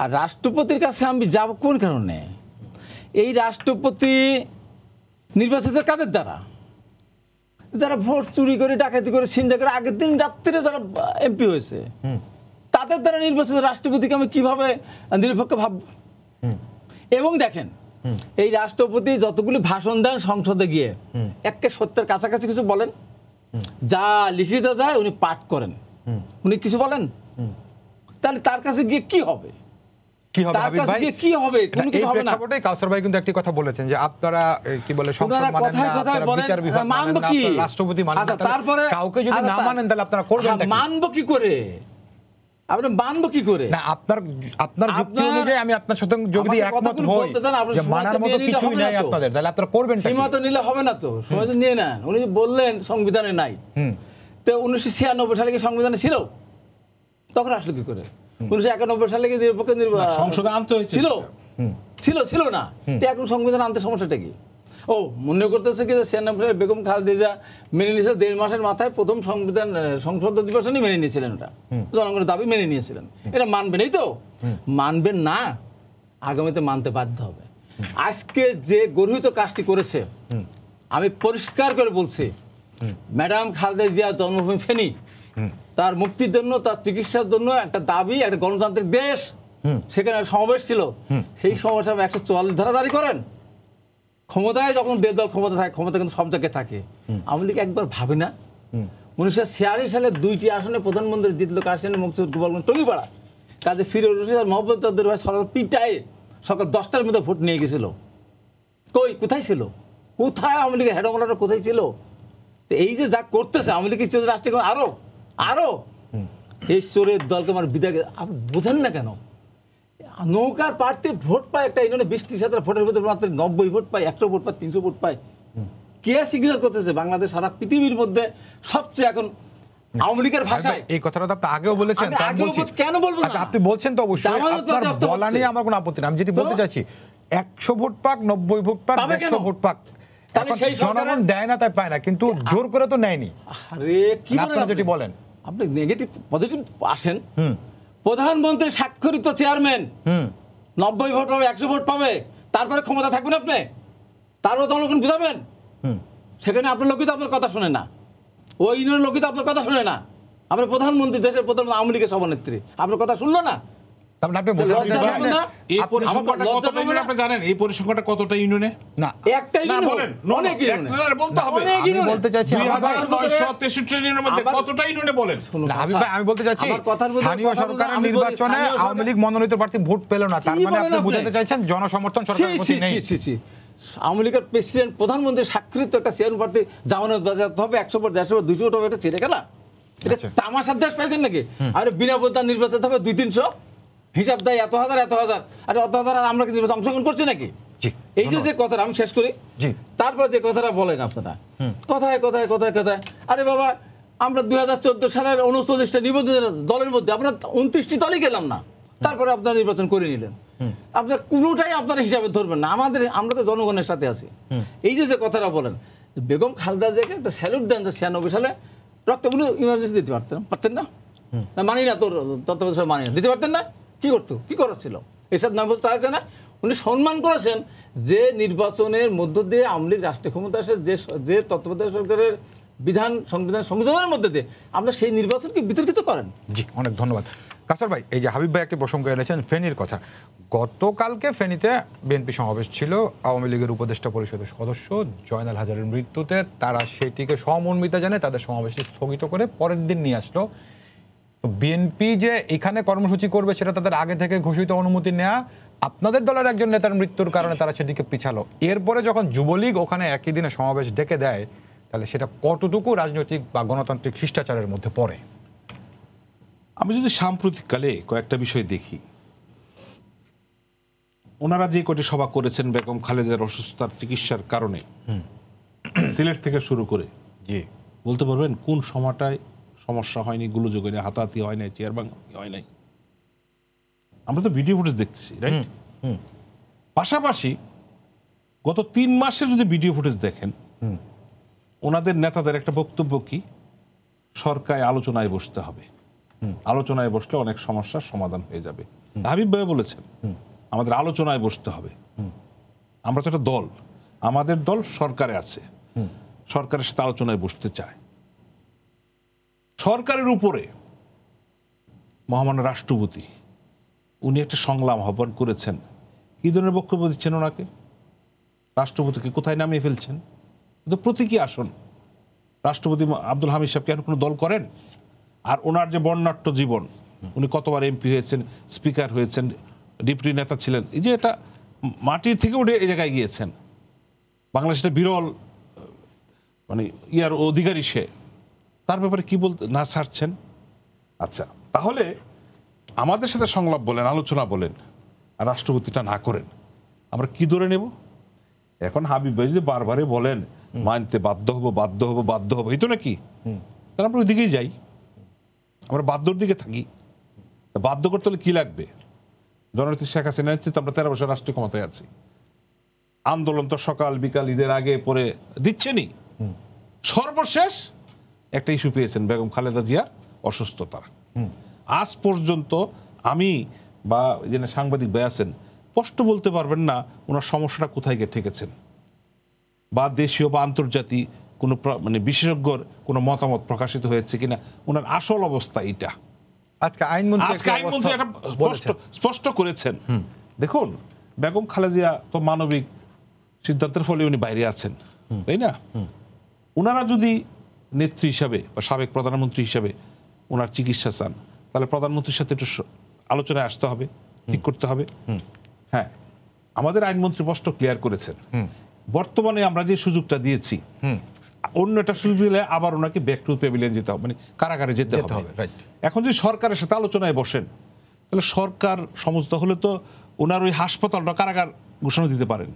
আর রাষ্ট্রপতির কাছে আমি যাব কোন কারণে? এই রাষ্ট্রপতি নির্বাচিত কাজের দ্বারা? যারা ভোট চুরি করে, ডাকাতি করে চিন্তা করে আগের দিন রাত্রিরে যারা এমপি হয়েছে তাদের দ্বারা নির্বাচিত রাষ্ট্রপতিকে আমি কীভাবে নিরপেক্ষ ভাবব এবং দেখেন এই রাষ্ট্রপতি যতগুলি ভাষণ দেন সংসদে গিয়ে একে সত্যের কাছাকাছি কিছু বলেন। যা লিখিত যায় উনি পাঠ করেন। উনি কিছু বলেন? তাহলে তার কাছে গিয়ে কি হবে? কি হবে হাবিব ভাই? কি হবে? কোনো কিছু হবে না। প্রেক্ষাপটে কাউসার ভাই কিন্তু একটি কথা বলেছেন যে আপনারা কি বলে সংসদ মানেন না আপনারা বিচার বিভাগ মানেন কি? রাষ্ট্রপতি মানেন না তারপরে কাউকে যদি আচ্ছা, না মানেন তাহলে আপনারা করবেন হ্যাঁ, কি করে? আপনি মানবো কি করে? না আপনার আপনার যুক্তি অনুযায়ী আমি আপনার সাথে যদি একমত হই যে মানার মতো কিছুই নাই আপনাদের তাহলে আপনারা করবেন সীমা তো নিলে হবে না তো সময় তো নিয়ে নেন। উনি বললেন সংবিধানে নাই। তো উনিশশো ছিয়ানব্বই সালে কি সংবিধানে ছিল? তখন আসলো কি করে? উনিশশো একানব্বই সালে কি নিরপেক্ষ নির্বা- না, সংসদে আনতে হয়েছে। ছিল? ছিল ছিল না। তো এখন সংবিধান আনতে সমস্যাটা কি? ও মনে করতেছে কি যে ছিয়ানব্বই বেগম খালেদা মেনে নিয়েছিল দেড় মাসের মাথায় প্রথম সংবিধান সংসদ অধিবেশনই মেনে নিয়েছিলেন ওটা। জনগণের দাবি মেনে নিয়েছিলেন। এটা মানবেনই তো। মানবেন না আগামীতে মানতে বাধ্য হবে। আজকে যে গর্হিত কাজটি করেছে আমি পরিষ্কার করে বলছি ম্যাডাম খালেদা জিয়া জন্মভূমি ফেনি তার মুক্তির জন্য তার চিকিৎসার জন্য একটা দাবি একটা গণতান্ত্রিক দেশ সেখানে সমাবেশ ছিল। সেই সমাবেশে একশো চুয়াল্লিশ ধারা জারি করেন। ক্ষমতায় যখন দেড় দল ক্ষমতা থাকে ক্ষমতা কিন্তু সব জায়গায় থাকে। আওয়ামী লীগ একবার ভাবে না। উনিশশো ছিয়াশি সালে দুইটি আসনে প্রধানমন্ত্রী জিতলো কাশিয়ান মুক্তিযুদ্ধ গোপালগঞ্জ টঙ্গিপাড়া। কাজে ফিরে রশিদ আর মোহাম্মদ চৌধুরী ভাই সরকার পিটায় সকাল দশটার মধ্যে ভোট নিয়ে গেছিল। কই কোথায় ছিল? কোথায় আওয়ামী লীগের হেড কোথায় ছিল? তো এই যে যা করতেছে আওয়ামী লীগ রাষ্ট্রীয় আরও আরও। এই চোরের দলকে আমার বিদায় বোঝেন না কেন? নৌকার প্রার্থী ভোট পায় একটা ইউনিয়নে বিশ ত্রিশ হাজার ভোটের ভিতরে মাত্র নব্বই ভোট পায় একশো ভোট পায় তিনশো ভোট পায়। কে সিগন্যাল করতেছে? বাংলাদেশ সারা পৃথিবীর মধ্যে সবচেয়ে এখন আওয়ামী লীগের ভাষায়। এই কথাটা আপনি আগেও বলেছেন আমি তো আমি আগেও বলছি। বলছি, কেন বলব আচ্ছা আপনি বলছেন তো অবশ্যই আপনার বলা নিয়ে আমার কোনো আপত্তি নেই। আমি যেটি বলতে একশো ভোট পাক নব্বই ভোট পাক ভোট পাক। জনগণ দেয় না তাই পায় না কিন্তু জোর করে তো নেয়নি। আরে কি বলেন আপনি? যেটি বলেন। আপনি নেগেটিভ পজিটিভ আসেন। হুম। প্রধানমন্ত্রী স্বাক্ষরিত চেয়ারম্যান। হুম। নব্বই ভোট পাবে একশো ভোট পাবে। তারপরে ক্ষমতা থাকবেন আপনি। তারপরে তো জনগণ বুঝাবেন। সেখানে আপনার লোকই তো আপনার কথা শোনে না। ওই ইউনিয়নের লোকই তো আপনার কথা শোনে না। আপনার প্রধানমন্ত্রী দেশের প্রধান আওয়ামী লীগের সভানেত্রী। আপনার কথা শুনলো না? কতটা ইউনিয়নে না? একটা বলেন অনেক বলতে হবে। আমি বলতে চাইছি মধ্যে কতটা ইউনিয়নে বলেন? আমি চাচ্ছি স্থানীয় সরকারের নির্বাচনে আওয়ামী লীগ মনোনীত প্রার্থী ভোট পেল না। তার মানে আপনি? বোঝাতে চাইছেন জনসমর্থন সরকারের প্রতি নেই। আওয়ামী লীগের প্রেসিডেন্ট প্রধানমন্ত্রী স্বাক্ষরিত একটা চেয়ারম্যান প্রার্থী জামানত বাজাতে হবে একশো ভোট দেড়শো ভোট এটা ছেড়ে গেলা? এটা আচ্ছা। তামাশার দেশ পাইছেন নাকি? আর বিনা ভোটার নির্বাচন হবে দুই তিনশো? হিসাব দেয় এত হাজার এত হাজার। আর অত হাজার আমরা কি নির্বাচন অংশগ্রহণ করছি নাকি? এই যে যে কথাটা আমি শেষ করি তারপর যে কথাটা বলেন আপনারা। কথায় কথায় কথায় কথায়। আরে বাবা আমরা দুই হাজার চোদ্দ সালের উনচল্লিশটা নিবন্ধিত দলের মধ্যে আপনার উনত্রিশটি দলই গেলাম না। তারপরে আপনারা নির্বাচন করে নিলেন। আপনার কোনোটাই আপনারা হিসাবে ধরবেন না। আমাদের আমরা তো জনগণের সাথে আছি। এই যে যে কথাটা বলেন বেগম খালদা জিয়াকে একটা স্যালুট দেন যে ছিয়ানব্বই সালে রক্ত উনি ইমার্জেন্সি দিতে পারতেন পারতেন না? না, মানি না তোর তত্ত্বাবধায়ক মানি না। দিতে পারতেন না? কি করতো? কি করার ছিল? এসব নাম বলতে চাইছে না। উনি সম্মান করেছেন যে নির্বাচনের মধ্য দিয়ে আওয়ামী লীগ রাষ্ট্রীয় ক্ষমতা আসে যে যে তত্ত্বাবধায়ক সরকারের বিধান, সংবিধান, সংশোধনের মধ্যে দিয়ে আমরা সেই নির্বাচনকে বিতর্কিত করেন। জি, অনেক ধন্যবাদ। কাসার ভাই, এই যে হাবিব ভাই একটি প্রসঙ্গ এনেছেন, ফেনীর কথা। গতকালকে ফেনীতে বিএনপি সমাবেশ ছিল, আওয়ামী লীগের উপদেষ্টা পরিষদের সদস্য জয়নাল হাজারের মৃত্যুতে। তারা সেটিকে সমন্বিতা জানে তাদের সমাবেশে স্থগিত করে পরের দিন নিয়ে আসলো। তো বিএনপি যে এখানে কর্মসূচি করবে সেটা তাদের আগে থেকে ঘোষিত অনুমতি নেওয়া আপনাদের দলের একজন নেতার মৃত্যুর কারণে তারা সেদিকে পিছালো। এরপরে যখন যুবলীগ ওখানে একই দিনে সমাবেশ ডেকে দেয় তাহলে সেটা কতটুকু রাজনৈতিক বা গণতান্ত্রিক শিষ্টাচারের মধ্যে পড়ে? আমি যদি সাম্প্রতিককালে কয়েকটা বিষয় দেখি। ওনারা যে কটি সভা করেছেন বেগম খালেদার অসুস্থতার চিকিৎসার কারণে সিলেট থেকে শুরু করে জি। বলতে পারবেন কোন সময়টায় সমস্যা হয়নি গুলোযোগ হয়নি হাতাহাতি হয় নাই চেয়ার ভাঙাভাঙি হয় নাই। আমরা তো ভিডিও ফুটেজ দেখতেছি রাইট পাশাপাশি গত তিন মাসের যদি ভিডিও ফুটেজ দেখেন ওনাদের নেতাদের একটা বক্তব্য কি? সরকার আলোচনায় বসতে হবে। আলোচনায় বসলে অনেক সমস্যার সমাধান হয়ে যাবে। হাবিব ভাই বলেছেন আমাদের আলোচনায় বসতে হবে। আমরা তো একটা দল আমাদের দল সরকারে আছে। সরকারের সাথে আলোচনায় বসতে চায়। সরকারের উপরে মহামান্য রাষ্ট্রপতি, উনি একটা সংলাপ আহ্বান করেছেন। কি ধরনের বক্তব্য দিচ্ছেন ওনাকে? রাষ্ট্রপতিকে কোথায় নামিয়ে ফেলছেন? তো প্রতীকী আসন, রাষ্ট্রপতি আব্দুল হামিদ সাহেব কেন কোনো দল করেন? আর ওনার যে বর্ণাঢ্য জীবন, উনি কতবার এমপি হয়েছেন, স্পিকার হয়েছেন, ডিপুটি নেতা ছিলেন, এই যে এটা মাটি থেকে উঠে এই জায়গায় গিয়েছেন। বাংলাদেশটা বিরল মানে ইয়ার অধিকারী সে। তার ব্যাপারে কি বলতে না ছাড়ছেন? আচ্ছা তাহলে আমাদের সাথে সংলাপ বলেন আলোচনা বলেন আর রাষ্ট্রপতিটা না করেন আমরা কি ধরে নেব? এখন হাবিব ভাই যদি বারবারে বলেন মানতে বাধ্য হব বাধ্য হব বাধ্য হব এই তো নাকি? তাহলে আমরা ওই দিকেই যাই। আমরা বাধ্যর দিকে থাকি। বাধ্য করতে হলে কি লাগবে? জননেত্রী শেখ হাসিনা নেতৃত্বে আমরা তেরো বছর রাষ্ট্রীয় ক্ষমতায় আছি। আন্দোলন তো সকাল বিকাল ঈদের আগে পরে দিচ্ছেনই। সর্বশেষ একটা ইস্যু পেয়েছেন বেগম খালেদা জিয়ার অসুস্থতার। আজ পর্যন্ত আমি বা যিনি সাংবাদিক ভাই আছেন স্পষ্ট বলতে পারবেন না ওনার সমস্যাটা কোথায় গিয়ে ঠেকেছেন। বা দেশীয় বা আন্তর্জাতিক কোনো মানে বিশেষজ্ঞর কোনো মতামত প্রকাশিত হয়েছে কিনা ওনার আসল অবস্থা এটা আজকে আইনমন্ত্রী আজকে আইনমন্ত্রী অবস্থা স্পষ্ট। স্পষ্ট করেছেন। দেখুন বেগম খালেদিয়া তো মানবিক সিদ্ধান্তের ফলে উনি বাইরে আছেন তাই না? ওনারা যদি নেত্রী হিসাবে বা সাবেক প্রধানমন্ত্রী হিসাবে ওনার চিকিৎসা চান। তাহলে প্রধানমন্ত্রীর সাথে একটু আলোচনায় আসতে হবে ঠিক করতে হবে। হ্যাঁ আমাদের আইনমন্ত্রী স্পষ্ট ক্লিয়ার করেছেন। বর্তমানে আমরা যে সুযোগটা দিয়েছি অন্য একটা সুযোগ দিলে আবার ওনাকে ব্যাক টু প্যাভিলিয়ন যেতে হবে মানে কারাগারে যেতে হবে, এখন যদি সরকারের সাথে আলোচনায় বসেন তাহলে সরকার সমস্ত হলে তো ওনার ওই হাসপাতালটা কারাগার ঘোষণা দিতে পারেন।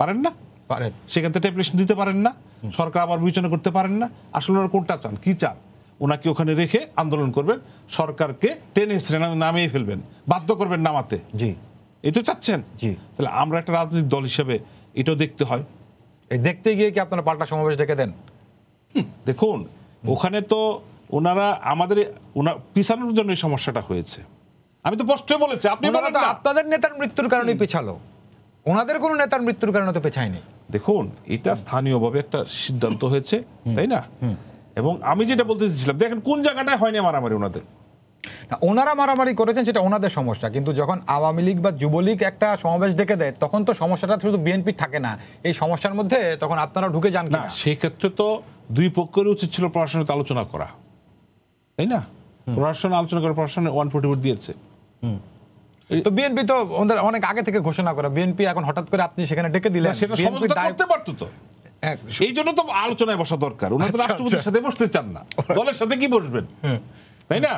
পারেন না? পারেন। সেখান থেকে ট্যাবলেশন দিতে পারেন না সরকার আবার বিবেচনা করতে পারেন না। আসলে ওরা কোনটা চান কি চান? ওনাকে ওখানে রেখে আন্দোলন করবেন সরকারকে টেনে নাম- নামিয়ে ফেলবেন বাধ্য করবেন নামাতে। জি। এই তো চাচ্ছেন? জি। তাহলে আমরা একটা রাজনৈতিক দল হিসেবে এটাও দেখতে হয়। এই দেখতে গিয়ে কি আপনারা পাল্টা সমাবেশ ডেকে দেন? দেখুন ওখানে তো ওনারা আমাদের ওনার পিছানোর জন্য এই সমস্যাটা হয়েছে। আমি তো স্পষ্টই বলেছি আপনি আপনাদের নেতার মৃত্যুর কারণে পেছালো। ওনাদের কোনো নেতার মৃত্যুর কারণে তো পেছায়নি। দেখুন এটা স্থানীয়ভাবে একটা সিদ্ধান্ত হয়েছে তাই না? এবং আমি যেটা বলতে চাইছিলাম দেখেন কোন জায়গাটায় হয়নি মারামারি ওনাদের? না, ওনারা মারামারি করেছেন সেটা ওনাদের সমস্যা। কিন্তু যখন আওয়ামী লীগ বা যুবলীগ একটা সমাবেশ ডেকে দেয় তখন তো সমস্যাটা শুধু বিএনপি থাকে না। এই সমস্যার মধ্যে তখন আপনারা ঢুকে যান না কিনা? সেই ক্ষেত্রে তো দুই পক্ষের উচিত ছিল প্রশাসনের আলোচনা করা। তাই না? প্রশাসন আলোচনা করে প্রশাসনে ওয়ান ফোর্টি দিয়েছে। তো বিএনপি তো ওদের অনেক আগে থেকে ঘোষণা করা। বিএনপি এখন হঠাৎ করে আপনি সেখানে ডেকে দিলেন। সেটা সমঝোতা করতে পারতো তো। এই জন্য তো আলোচনায় বসা দরকার। ওনারা তো আচ্ছা, রাষ্ট্রপতির আচ্ছা। সাথে বসতে চান না। দলের সাথে কি বসবেন? তাই না?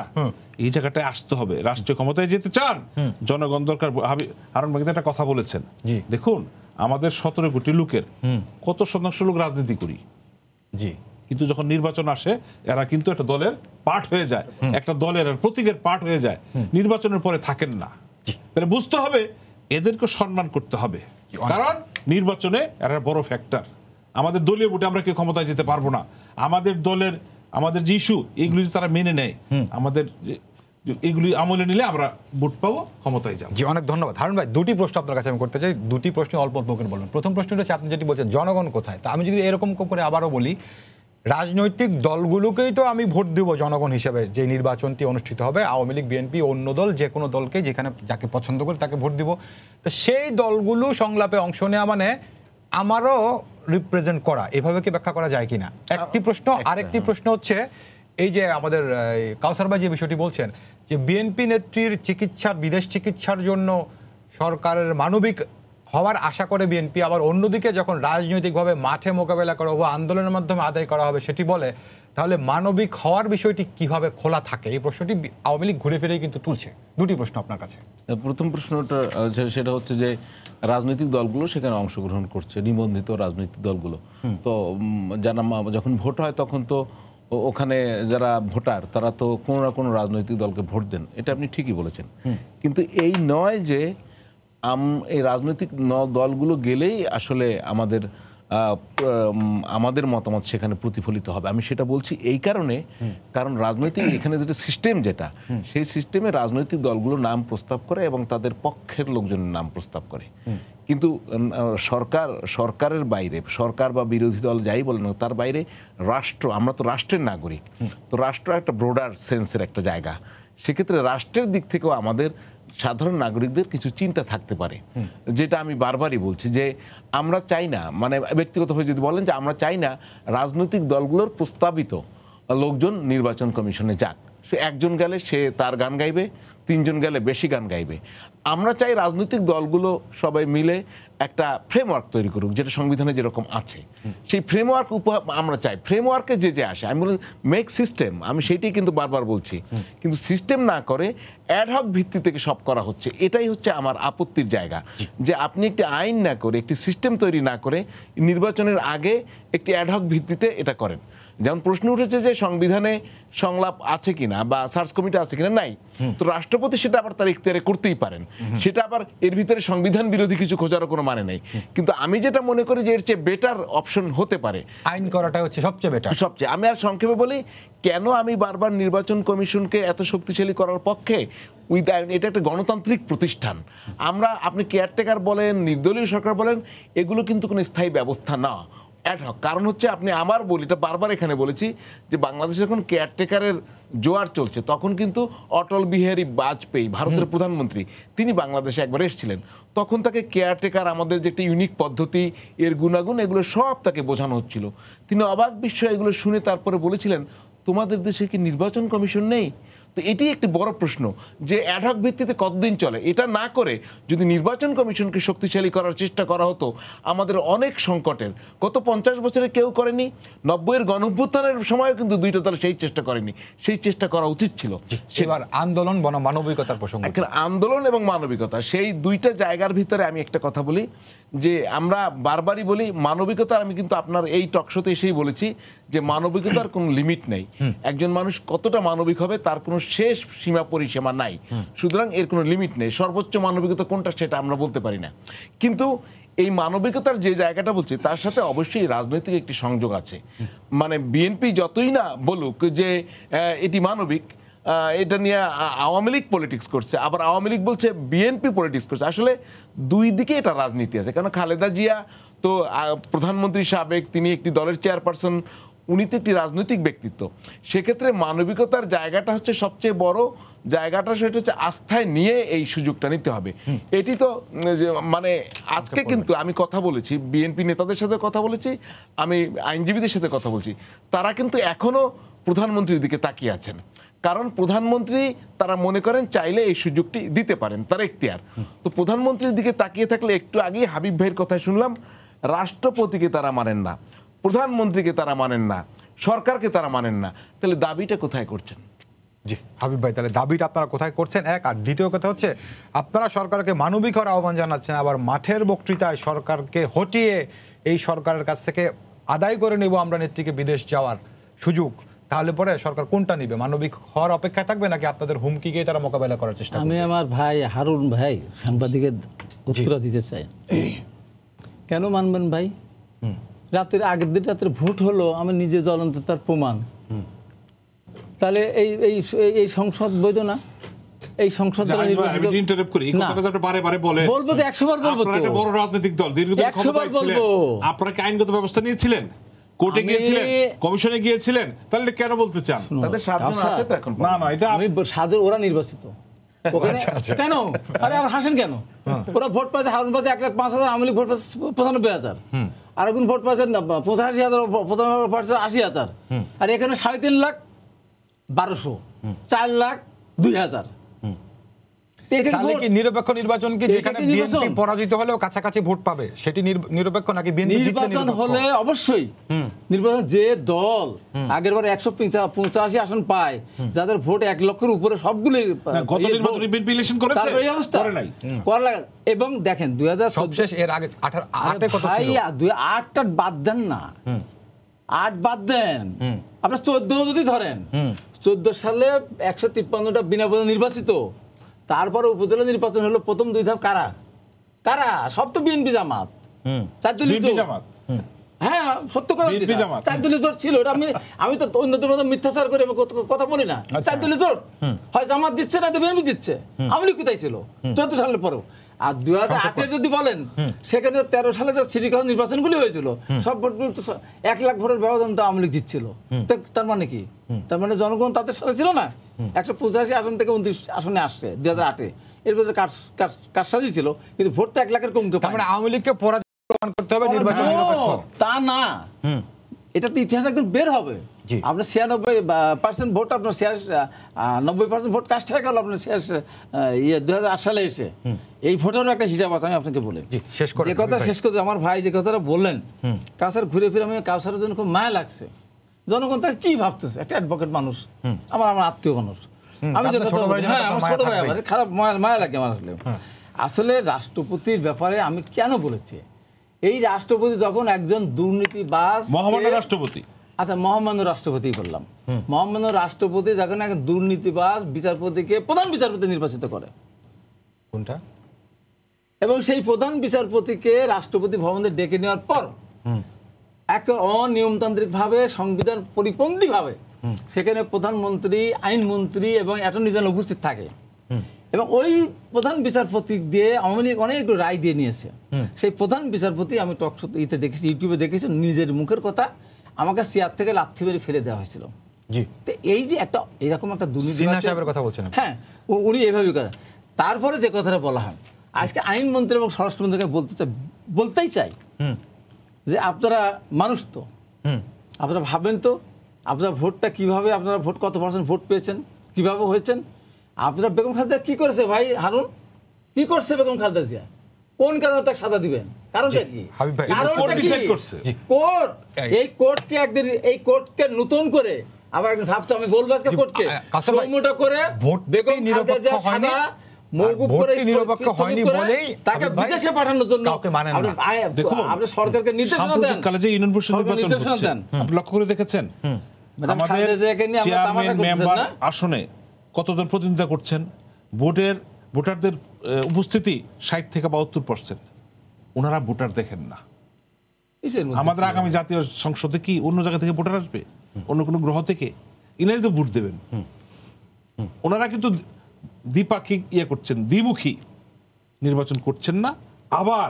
এই জায়গাটায় আসতে হবে। রাষ্ট্রীয় ক্ষমতায় যেতে চান। জনগণ দরকার। হাবি হারুন বাগিতে একটা কথা বলেছেন। দেখুন আমাদের সতেরো কোটি লোকের কত শতাংশ লোক রাজনীতি করি? জি। কিন্তু যখন নির্বাচন আসে এরা কিন্তু একটা দলের পার্ট হয়ে যায়। একটা দলের প্রতীকের পার্ট হয়ে যায়। নির্বাচনের পরে থাকেন না। তাহলে বুঝতে হবে এদেরকে সম্মান করতে হবে। কারণ নির্বাচনে এরা বড় ফ্যাক্টর আমাদের দলীয় ভোটে আমরা কেউ ক্ষমতায় যেতে পারব না। আমাদের দলের আমাদের যে ইস্যু এগুলি তারা মেনে নেয় আমাদের এগুলি আমলে নিলে আমরা ভোট পাবো ক্ষমতায় যাব। জি অনেক ধন্যবাদ। হারুন ভাই দুটি প্রশ্ন আপনার কাছে আমি করতে চাই। দুটি প্রশ্ন অল্প অল্প করে বলবেন প্রথম প্রশ্নটা হচ্ছে আপনি যেটি বলছেন জনগণ কোথায়? তা আমি যদি এরকম করে আবারও বলি রাজনৈতিক দলগুলোকেই তো আমি ভোট দেব জনগণ হিসেবে যে নির্বাচনটি অনুষ্ঠিত হবে। আওয়ামী লীগ বিএনপি অন্য দল যে কোনো দলকে যেখানে যাকে পছন্দ করে তাকে ভোট দিব। তো সেই দলগুলো সংলাপে অংশ নেওয়া মানে আমারও রিপ্রেজেন্ট করা। এভাবে কি ব্যাখ্যা করা যায় কিনা? একটি প্রশ্ন। আরেকটি প্রশ্ন হচ্ছে এই যে আমাদের আহ, এই কাউসার ভাই যে বিষয়টি বলছেন যে বিএনপি নেত্রীর চিকিৎসার বিদেশ চিকিৎসার জন্য সরকারের মানবিক হওয়ার আশা করে বিএনপি আবার অন্যদিকে যখন রাজনৈতিকভাবে মাঠে মোকাবেলা করা হবে আন্দোলনের মাধ্যমে আদায় করা হবে সেটি বলে তাহলে মানবিক হওয়ার বিষয়টি কীভাবে খোলা থাকে? এই প্রশ্নটি আওয়ামী লীগ ঘুরে ফিরেই কিন্তু তুলছে। দুটি প্রশ্ন আপনার কাছে। প্রথম প্রশ্নটা সেটা হচ্ছে যে রাজনৈতিক দলগুলো সেখানে অংশগ্রহণ করছে নিবন্ধিত রাজনৈতিক দলগুলো। তো যারা যখন ভোট হয় তখন তো ওখানে যারা ভোটার তারা তো কোনো না কোনো রাজনৈতিক দলকে ভোট দেন। এটা আপনি ঠিকই বলেছেন। কিন্তু এই নয় যে আম- এই রাজনৈতিক ন- দলগুলো গেলেই আসলে আমাদের আমাদের মতামত সেখানে প্রতিফলিত হবে। আমি সেটা বলছি এই কারণে কারণ রাজনৈতিক এখানে যেটা সিস্টেম যেটা সেই সিস্টেমে রাজনৈতিক দলগুলো নাম প্রস্তাব করে এবং তাদের পক্ষের লোকজনের নাম প্রস্তাব করে। কিন্তু সরকার সরকারের বাইরে সরকার বা বিরোধী দল যাই বলে না তার বাইরে রাষ্ট্র আমরা তো রাষ্ট্রের নাগরিক। তো রাষ্ট্র একটা ব্রোডার সেন্সের একটা জায়গা। সেক্ষেত্রে রাষ্ট্রের দিক থেকেও আমাদের সাধারণ নাগরিকদের কিছু চিন্তা থাকতে পারে। যেটা আমি বারবারই বলছি যে আমরা চাই না মানে ব্যক্তিগতভাবে যদি বলেন যে আমরা চাই না রাজনৈতিক দলগুলোর প্রস্তাবিত লোকজন নির্বাচন কমিশনে যাক। সে একজন গেলে সে তার গান গাইবে তিনজন গেলে বেশি গান গাইবে। আমরা চাই রাজনৈতিক দলগুলো সবাই মিলে একটা ফ্রেমওয়ার্ক তৈরি করুক, যেটা সংবিধানে যেরকম আছে। সেই ফ্রেমওয়ার্ক আমরা চাই। ফ্রেমওয়ার্কে যে যে আসে, আমি বলি মেক সিস্টেম আমি সেইটাই কিন্তু বারবার বলছি। কিন্তু সিস্টেম না করে অ্যাডহক ভিত্তি থেকে সব করা হচ্ছে, এটাই হচ্ছে আমার আপত্তির জায়গা। যে আপনি একটি আইন না করে, একটি সিস্টেম তৈরি না করে নির্বাচনের আগে একটি অ্যাডহক ভিত্তিতে এটা করেন। যেমন প্রশ্ন উঠেছে যে সংবিধানে সংলাপ আছে কিনা বা সার্চ কমিটি আছে কিনা? নাই। তো রাষ্ট্রপতি সেটা আবার তার ইখতিয়ারে করতেই পারেন। সেটা আবার এর ভিতরে সংবিধান বিরোধী কিছু খোঁজারও কোনো মানে নেই। কিন্তু আমি যেটা মনে করি যে এর চেয়ে বেটার অপশন হতে পারে। আইন করাটা হচ্ছে সবচেয়ে বেটার সবচেয়ে। আমি আর সংক্ষেপে বলি কেন আমি বারবার নির্বাচন কমিশনকে এত শক্তিশালী করার পক্ষে? উইথ আইন এটা একটা গণতান্ত্রিক প্রতিষ্ঠান। আমরা আপনি কেয়ারটেকার বলেন নির্দলীয় সরকার বলেন এগুলো কিন্তু কোনো স্থায়ী ব্যবস্থা না। অ্যাডহক কারণ হচ্ছে আপনি আমার বলি এটা বারবার এখানে বলেছি যে বাংলাদেশে যখন কেয়ারটেকারের জোয়ার চলছে তখন কিন্তু অটল বিহারী বাজপেয়ী ভারতের প্রধানমন্ত্রী তিনি বাংলাদেশে একবার এসেছিলেন। তখন তাকে কেয়ারটেকার আমাদের যে একটা ইউনিক পদ্ধতি এর গুণাগুণ এগুলো সব তাকে বোঝানো হচ্ছিল। তিনি অবাক বিস্ময় এগুলো শুনে তারপরে বলেছিলেন তোমাদের দেশে কি নির্বাচন কমিশন নেই? তো এটি একটি বড় প্রশ্ন যে অ্যাডহক ভিত্তিতে কতদিন চলে? এটা না করে যদি নির্বাচন কমিশনকে শক্তিশালী করার চেষ্টা করা হতো আমাদের অনেক সংকটের। গত পঞ্চাশ বছরে কেউ করেনি নব্বইয়ের গণভ্যুত্থানের সময়ও কিন্তু দুইটা দল সেই চেষ্টা করেনি। সেই চেষ্টা করা উচিত ছিল। সেবার আন্দোলন বন মানবিকতার প্রসঙ্গ আন্দোলন এবং মানবিকতা সেই দুইটা জায়গার ভিতরে আমি একটা কথা বলি যে আমরা বারবারই বলি মানবিকতা আমি কিন্তু আপনার এই টকশোতে এসেই বলেছি যে মানবিকতার কোনো লিমিট নেই। একজন মানুষ কতটা মানবিক হবে তার কোনো শেষ সীমা পরিসীমা নাই। সুতরাং এর কোনো লিমিট নেই। সর্বোচ্চ মানবিকতা কোনটা সেটা আমরা বলতে পারি না। কিন্তু এই মানবিকতার যে জায়গাটা বলছি তার সাথে অবশ্যই রাজনৈতিক একটি সংযোগ আছে। মানে বিএনপি যতই না বলুক যে এটি মানবিক এটা নিয়ে আওয়ামী লীগ পলিটিক্স করছে আবার আওয়ামী লীগ বলছে বিএনপি পলিটিক্স করছে। আসলে দুই দিকে এটা রাজনীতি আছে। কারণ খালেদা জিয়া তো প্রধানমন্ত্রী সাবেক তিনি একটি দলের চেয়ারপারসন উনি তো একটি রাজনৈতিক ব্যক্তিত্ব। সেক্ষেত্রে মানবিকতার জায়গাটা হচ্ছে সবচেয়ে বড়। জায়গাটা সেটা হচ্ছে আস্থায় নিয়ে এই সুযোগটা নিতে হবে। এটি তো মানে আজকে কিন্তু আমি কথা বলেছি বিএনপি নেতাদের সাথে কথা বলেছি আমি আইনজীবীদের সাথে কথা বলছি। তারা কিন্তু এখনও প্রধানমন্ত্রীর দিকে তাকিয়ে আছেন। কারণ প্রধানমন্ত্রী তারা মনে করেন চাইলে এই সুযোগটি দিতে পারেন তার এখতিয়ার। তো প্রধানমন্ত্রীর দিকে তাকিয়ে থাকলে একটু আগেই হাবিব ভাইয়ের কথা শুনলাম রাষ্ট্রপতিকে তারা মানেন না। প্রধানমন্ত্রীকে তারা মানেন না সরকারকে তারা মানেন না। তাহলে দাবিটা কোথায় করছেন? জি হাবিব ভাই তাহলে দাবিটা আপনারা কোথায় করছেন? এক আর দ্বিতীয় কথা হচ্ছে আপনারা সরকারকে মানবিক হওয়ার আহ্বান জানাচ্ছেন আবার মাঠের বক্তৃতায় সরকারকে হটিয়ে এই সরকারের কাছ থেকে আদায় করে নেব আমরা নেত্রীকে বিদেশ যাওয়ার সুযোগ। তাহলে পরে সরকার কোনটা নিবে? মানবিক হওয়ার অপেক্ষা থাকবে নাকি আপনাদের হুমকিকে তারা মোকাবেলা করার চেষ্টা আমি আমার ভাই হারুন ভাই সাংবাদিকের উত্তর দিতে চাই। কেন মানবেন ভাই? রাতের আগের দিন রাতের ভোট হলো আমি নিজে জ্বলন্ত তার প্রমাণ। তাহলে এই এই এই- সংসদ বৈধ না? এই সংসদ দ্বারা নির্বাচিত ইন্টারাপ্ট করি কথাটা তো বারে বারে বলেন। বলব তো একশো বার বলব আপনারা তো। একটা বড় রাজনৈতিক দল দীর্ঘদিন ক্ষমতায় ছিলেন। আপনারা কি আইনগত ব্যবস্থা নিয়েছিলেন? কোর্টে গিয়েছিলেন? কমিশনে গিয়েছিলেন? তাহলে কেন বলতে চান? তাদের সাতজন আচ্ছা। আছে তো এখন না না এটা আমি সাদের ওরা নির্বাচিত। কেন? আরে আমার হাসেন কেন? ওরা ভোট পাচ্ছে হারুন পাচ্ছে এক লাখ পাঁচ হাজার আমলি ভোট পাচ্ছে পঁচানব্বই হাজার। আর এখন ভোট পাচ্ছেন না, পঁচাশি হাজার পঁচানব্বই পাচ্ছেন আশি হাজার। আর এখানে সাড়ে তিন লাখ বারোশো চার লাখ দুই হাজার। তাহলে কি নিরপেক্ষ নির্বাচন কি যেখানে বিএনপি পরাজিত হলেও কাছাকাছি ভোট পাবে সেটি নিরপেক্ষ নাকি বিএনপি নির্বাচন হলে অবশ্যই। নির্বাচন যে দল আগের বার একশো পঁচাশি আসন পায় যাদের ভোট এক লক্ষের উপরে সবগুলি গত নির্বাচনে বিএনপি ইলেকশন করেছে? এই অবস্থা। করে নাই। করা এবং দেখেন দুই হাজার সবশেষ এর আগে আঠারো আটে কত দুই আটটা বাদ দেন না। আট বাদ দেন। আপনার চোদ্দ যদি ধরেন চোদ্দ সালে একশো তিপ্পান্নটা বিনা ভোটে নির্বাচিত। তারপরে উপজেলা নির্বাচন হলো প্রথম দুই ধাপ কারা? কারা? সব তো বিএনপি জামাত। হ্যাঁ সত্য কথা জোট ছিল এটা আমি আমি তো অন্যদের মতো মিথ্যাচার করে কথা বলি না। আচ্ছা। জোট। হয় জামাত দিচ্ছে না তো বিএনপি দিচ্ছে আমি কোথায় ছিল? চোদ্দ সালের পরেও। আর দুই হাজার আটের যদি বলেন সেখানে তেরো সালে যে সিটি কাউন্সিল নির্বাচনগুলি হয়েছিল সব ভোটগুলো তো এক লাখ ভোটের ব্যবধান তো আওয়ামী লীগ দিচ্ছিল তার মানে কি? তার মানে জনগণ তাদের সাথে ছিল না? একশো পঁচাশি আসন থেকে উনত্রিশ আসনে আসছে দুই হাজার আটে। এর মধ্যে কারসাজি ছিল কিন্তু ভোট তো এক লাখের কমকে মানে আওয়ামী লীগকে পরাজিত করতে হবে নির্বাচন তা না। এটা তো ইতিহাস একদম বের হবে। আপনার ছিয়ানব্বই পার্সেন্ট ভোট আপনার শেয়ার নব্বই পার্সেন্ট ভোট হয়ে গেল আপনার শেয়ার ইয়ে দু হাজার আট সালে এসে। এই ভোটেরও একটা হিসাব আছে আমি আপনাকে বলি। যে কথা শেষ করতে আমার ভাই যে কথাটা বললেন কাউসার ঘুরে ফিরে আমি কাউসারের জন্য খুব মায়া লাগছে। জনগণ তাকে কি ভাবতেছে? একটা অ্যাডভোকেট মানুষ। আমার আমার আত্মীয় মানুষ। আমি যে কথা ছোট জন্য হ্যাঁ আমার ছোট ভাই আমার খারাপ মায়া মায়া লাগে আমার আসলে। আসলে রাষ্ট্রপতির ব্যাপারে আমি কেন বলেছি? এই রাষ্ট্রপতি যখন একজন দুর্নীতিবাজ মহামান্য রাষ্ট্রপতি। আচ্ছা মহামান্য রাষ্ট্রপতি বললাম। মহামান্য রাষ্ট্রপতি যখন এক দুর্নীতিবাজ বিচারপতিকে প্রধান বিচারপতি নির্বাচিত করে। কোনটা? এবং সেই প্রধান বিচারপতিকে রাষ্ট্রপতি ভবনে ডেকে নেওয়ার পর এক অনিয়মতান্ত্রিকভাবে সংবিধান পরিপন্থীভাবে সেখানে প্রধানমন্ত্রী আইনমন্ত্রী এবং অ্যাটর্নি জেনারেল উপস্থিত থাকে। এবং ওই প্রধান বিচারপতি দিয়ে আওয়ামী লীগ অনেক রায় দিয়ে নিয়েছে। সেই প্রধান বিচারপতি আমি টক ইতে দেখেছি ইউটিউবে দেখেছি নিজের মুখের কথা আমাকে চেয়ার থেকে লাথি মেরে ফেলে দেওয়া হয়েছিল। জি। তো এই যে একটা এরকম একটা দুর্নীতি সাহেবের কথা বলছেন হ্যাঁ উনি এভাবেই করেন তারপরে যে কথাটা বলা হয় আজকে আইনমন্ত্রী এবং স্বরাষ্ট্রমন্ত্রীকে বলতে চাই বলতেই চাই। যে আপনারা মানুষ তো। আপনারা ভাবেন তো আপনারা ভোটটা কীভাবে আপনারা ভোট কত পার্সেন্ট ভোট পেয়েছেন কীভাবে হয়েছেন? আপনারা বেগম খালেদা কি করেছে ভাই হারুন? কি করছে বেগম খালেদা জিয়া? কোন কারণে তাকে সাজা দিবেন? কারণটা কি? হাবিব ভাই, কারণটা কোর্ট কি? decide করছে। জি। কোর্ট? এই- এই কোর্টকে একদিন এই কোর্টকে নতুন করে আবার একদিন ভাবছ আমি বলব আজকে কোর্টকে করে ভোটটি বেগম খালেদা জিয়া সাজা মওকুফ করে নিরপেক্ষ হয়নি বলেই তাকে বিদেশে পাঠানোর জন্য কাউকে মানেন না। আপনি- আয়- দেখুন, আপনি সরকারকে নির্দেশনা দেন। সাম্প্রতিককালে ইউনিয়ন পরিষদ নির্বাচন হচ্ছে আপনি লক্ষ্য করে দেখেছেন? চেয়ারম্যান মেম্বার আসনে কতজন প্রতিনিধিত্ব করছেন? ভোটের ভোটারদের উপস্থিতি ষাট থেকে বাহাত্তর পার্সেন্ট ওনারা ভোটার দেখেন না। আমাদের আগামী জাতীয় সংসদে কি অন্য জায়গা থেকে ভোটার আসবে? অন্য কোনো গ্রহ থেকে? ইনারই তো ভোট দেবেন। ওনারা কিন্তু দ্বিপাক্ষিক ইয়ে করছেন দ্বিমুখী নির্বাচন করছেন না আবার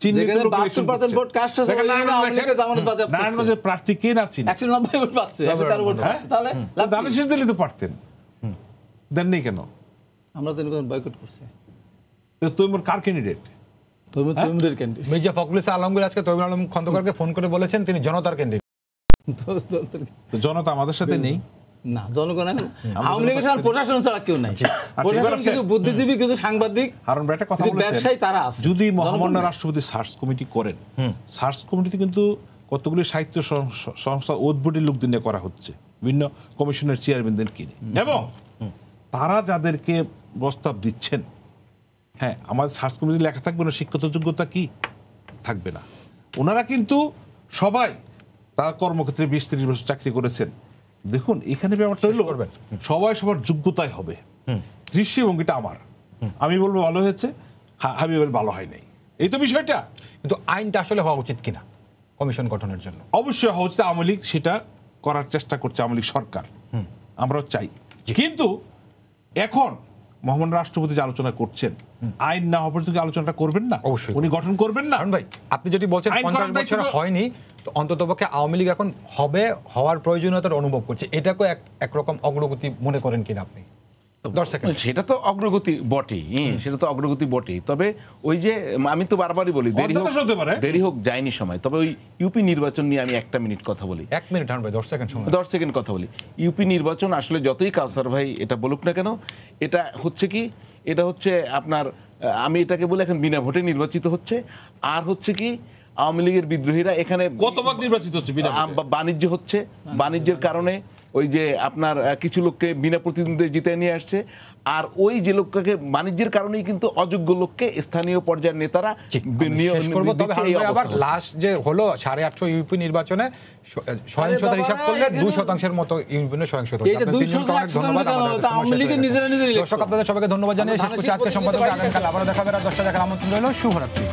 চিহ্নিত যেখানে লোক election 72% করছে। ভোট cast হয়েছে, দেখেন ওইখানে নারায়ণগঞ্জ আওয়ামী লীগের দেখেন, জামানত বাজেয়াপ্ত হচ্ছে। নারায়ণগঞ্জের প্রার্থী কে না চিনি একশো নব্বই ভোট পাচ্ছে একশো তেরো ভোট হ্যাঁ? পাচ্ছে। তাহলে লাভ কি? দানের শেষ দিলে তো পারতেন দেননি কেন আমরা তো বয়কট করছি তৈমুর কার ক্যান্ডিডেট তৈমুর তৈমুরের ক্যান্ডিডেট মির্জা ফখরুল আলমগীর আজকে তৈবুল আলম খন্দকারকে ফোন করে বলেছেন তিনি জনতার ক্যান্ডিডেট জনতা আমাদের সাথে নেই না জনগণ এখন আওয়ামী লীগের সাথে প্রশাসন ছাড়া কেউ নাই। প্রশাসন কিছু বুদ্ধিজীবী কিছু সাংবাদিক হারুন ভাই একটা কথা ব্যবসায়ী তারা আছে। যদি মহামান্য রাষ্ট্রপতি সার্চ কমিটি করেন সার্চ কমিটিতে কিন্তু কতগুলি সাহিত্য সংস্থা উদ্ভুটি লোকদের নিয়ে করা হচ্ছে বিভিন্ন কমিশনের চেয়ারম্যানদের কিনে। এবং তারা যাদেরকে প্রস্তাব দিচ্ছেন হ্যাঁ আমাদের সার্চ কমিটি লেখা থাকবে না শিক্ষত যোগ্যতা কি? থাকবে না। ওনারা কিন্তু সবাই তার কর্মক্ষেত্রে বিশ ত্রিশ বছর চাকরি করেছেন। দেখুন এখানে ব্যাপারটা হলো। সবাই সবার যোগ্যতায় হবে। দৃষ্টিভঙ্গিটা আমার। আমি বলব ভালো হয়েছে হা- হাবিবের ভালো হয় নাই। এই তো বিষয়টা। কিন্তু আইনটা আসলে হওয়া উচিত কিনা কমিশন গঠনের জন্য? অবশ্যই হওয়া উচিত। আওয়ামী লীগ সেটা করার চেষ্টা করছে আওয়ামী লীগ সরকার। আমরাও চাই। কিন্তু এখন মোহাম্মদ রাষ্ট্রপতি যে আলোচনা করছেন আইন না হওয়ার পর্যন্ত আলোচনাটা করবেন না? অবশ্যই। উনি গঠন করবেন না? ভাই আপনি যদি বলছেন পঞ্চাশ বছর হয়নি তো অন্ততপক্ষে আওয়ামী লীগ এখন হবে হওয়ার প্রয়োজনীয়তার অনুভব করছে। এটাকে এক একরকম অগ্রগতি মনে করেন কিনা আপনি? সেটা তো অগ্রগতি বটেই সেটা তো অগ্রগতি বটেই। তবে ওই যে আমি তো বারবারই বলি দেরি হোক হতে পারে। দেরি হোক যায়নি সময়। তবে ওই ইউপি নির্বাচন নিয়ে আমি একটা মিনিট কথা বলি। এক মিনিট হান ভাই দশ সেকেন্ড সময়। দশ সেকেন্ড কথা বলি। ইউপি নির্বাচন আসলে যতই কালসার ভাই এটা বলুক না কেন এটা হচ্ছে কি এটা হচ্ছে আপনার আমি এটাকে বলে এখন বিনা ভোটে নির্বাচিত হচ্ছে। আর হচ্ছে কি আওয়ামী লীগের বিদ্রোহীরা এখানে কতবার নির্বাচিত হচ্ছে বাণিজ্য হচ্ছে। বাণিজ্যের কারণে ওই যে আপনার কিছু লোককে বিনা প্রতিদ্বন্দ্বী জিতে নিয়ে আসছে। আর ওই যে লোককে বাণিজ্যের কারণেই কিন্তু অযোগ্য লোককে স্থানীয় পর্যায়ের নেতারা আবার লাস্ট যে হলো সাড়ে আটশো ইউপি নির্বাচনে সহিংসতার হিসাব করলে দুই শতাংশের মতো ইউপিনে সহিংসতা এইটা আপনাদের 200 তিনজনকে অনেক একশো ধন্যবাদ দর্শক আপনাদের সবাইকে ধন্যবাদ জানিয়ে শেষ করছি। আজকে সম্পাদক আগামীকাল আবারও দেখা হবে দশটা দেখা আমন্ত্রণ রইল। শুভরাত্রি।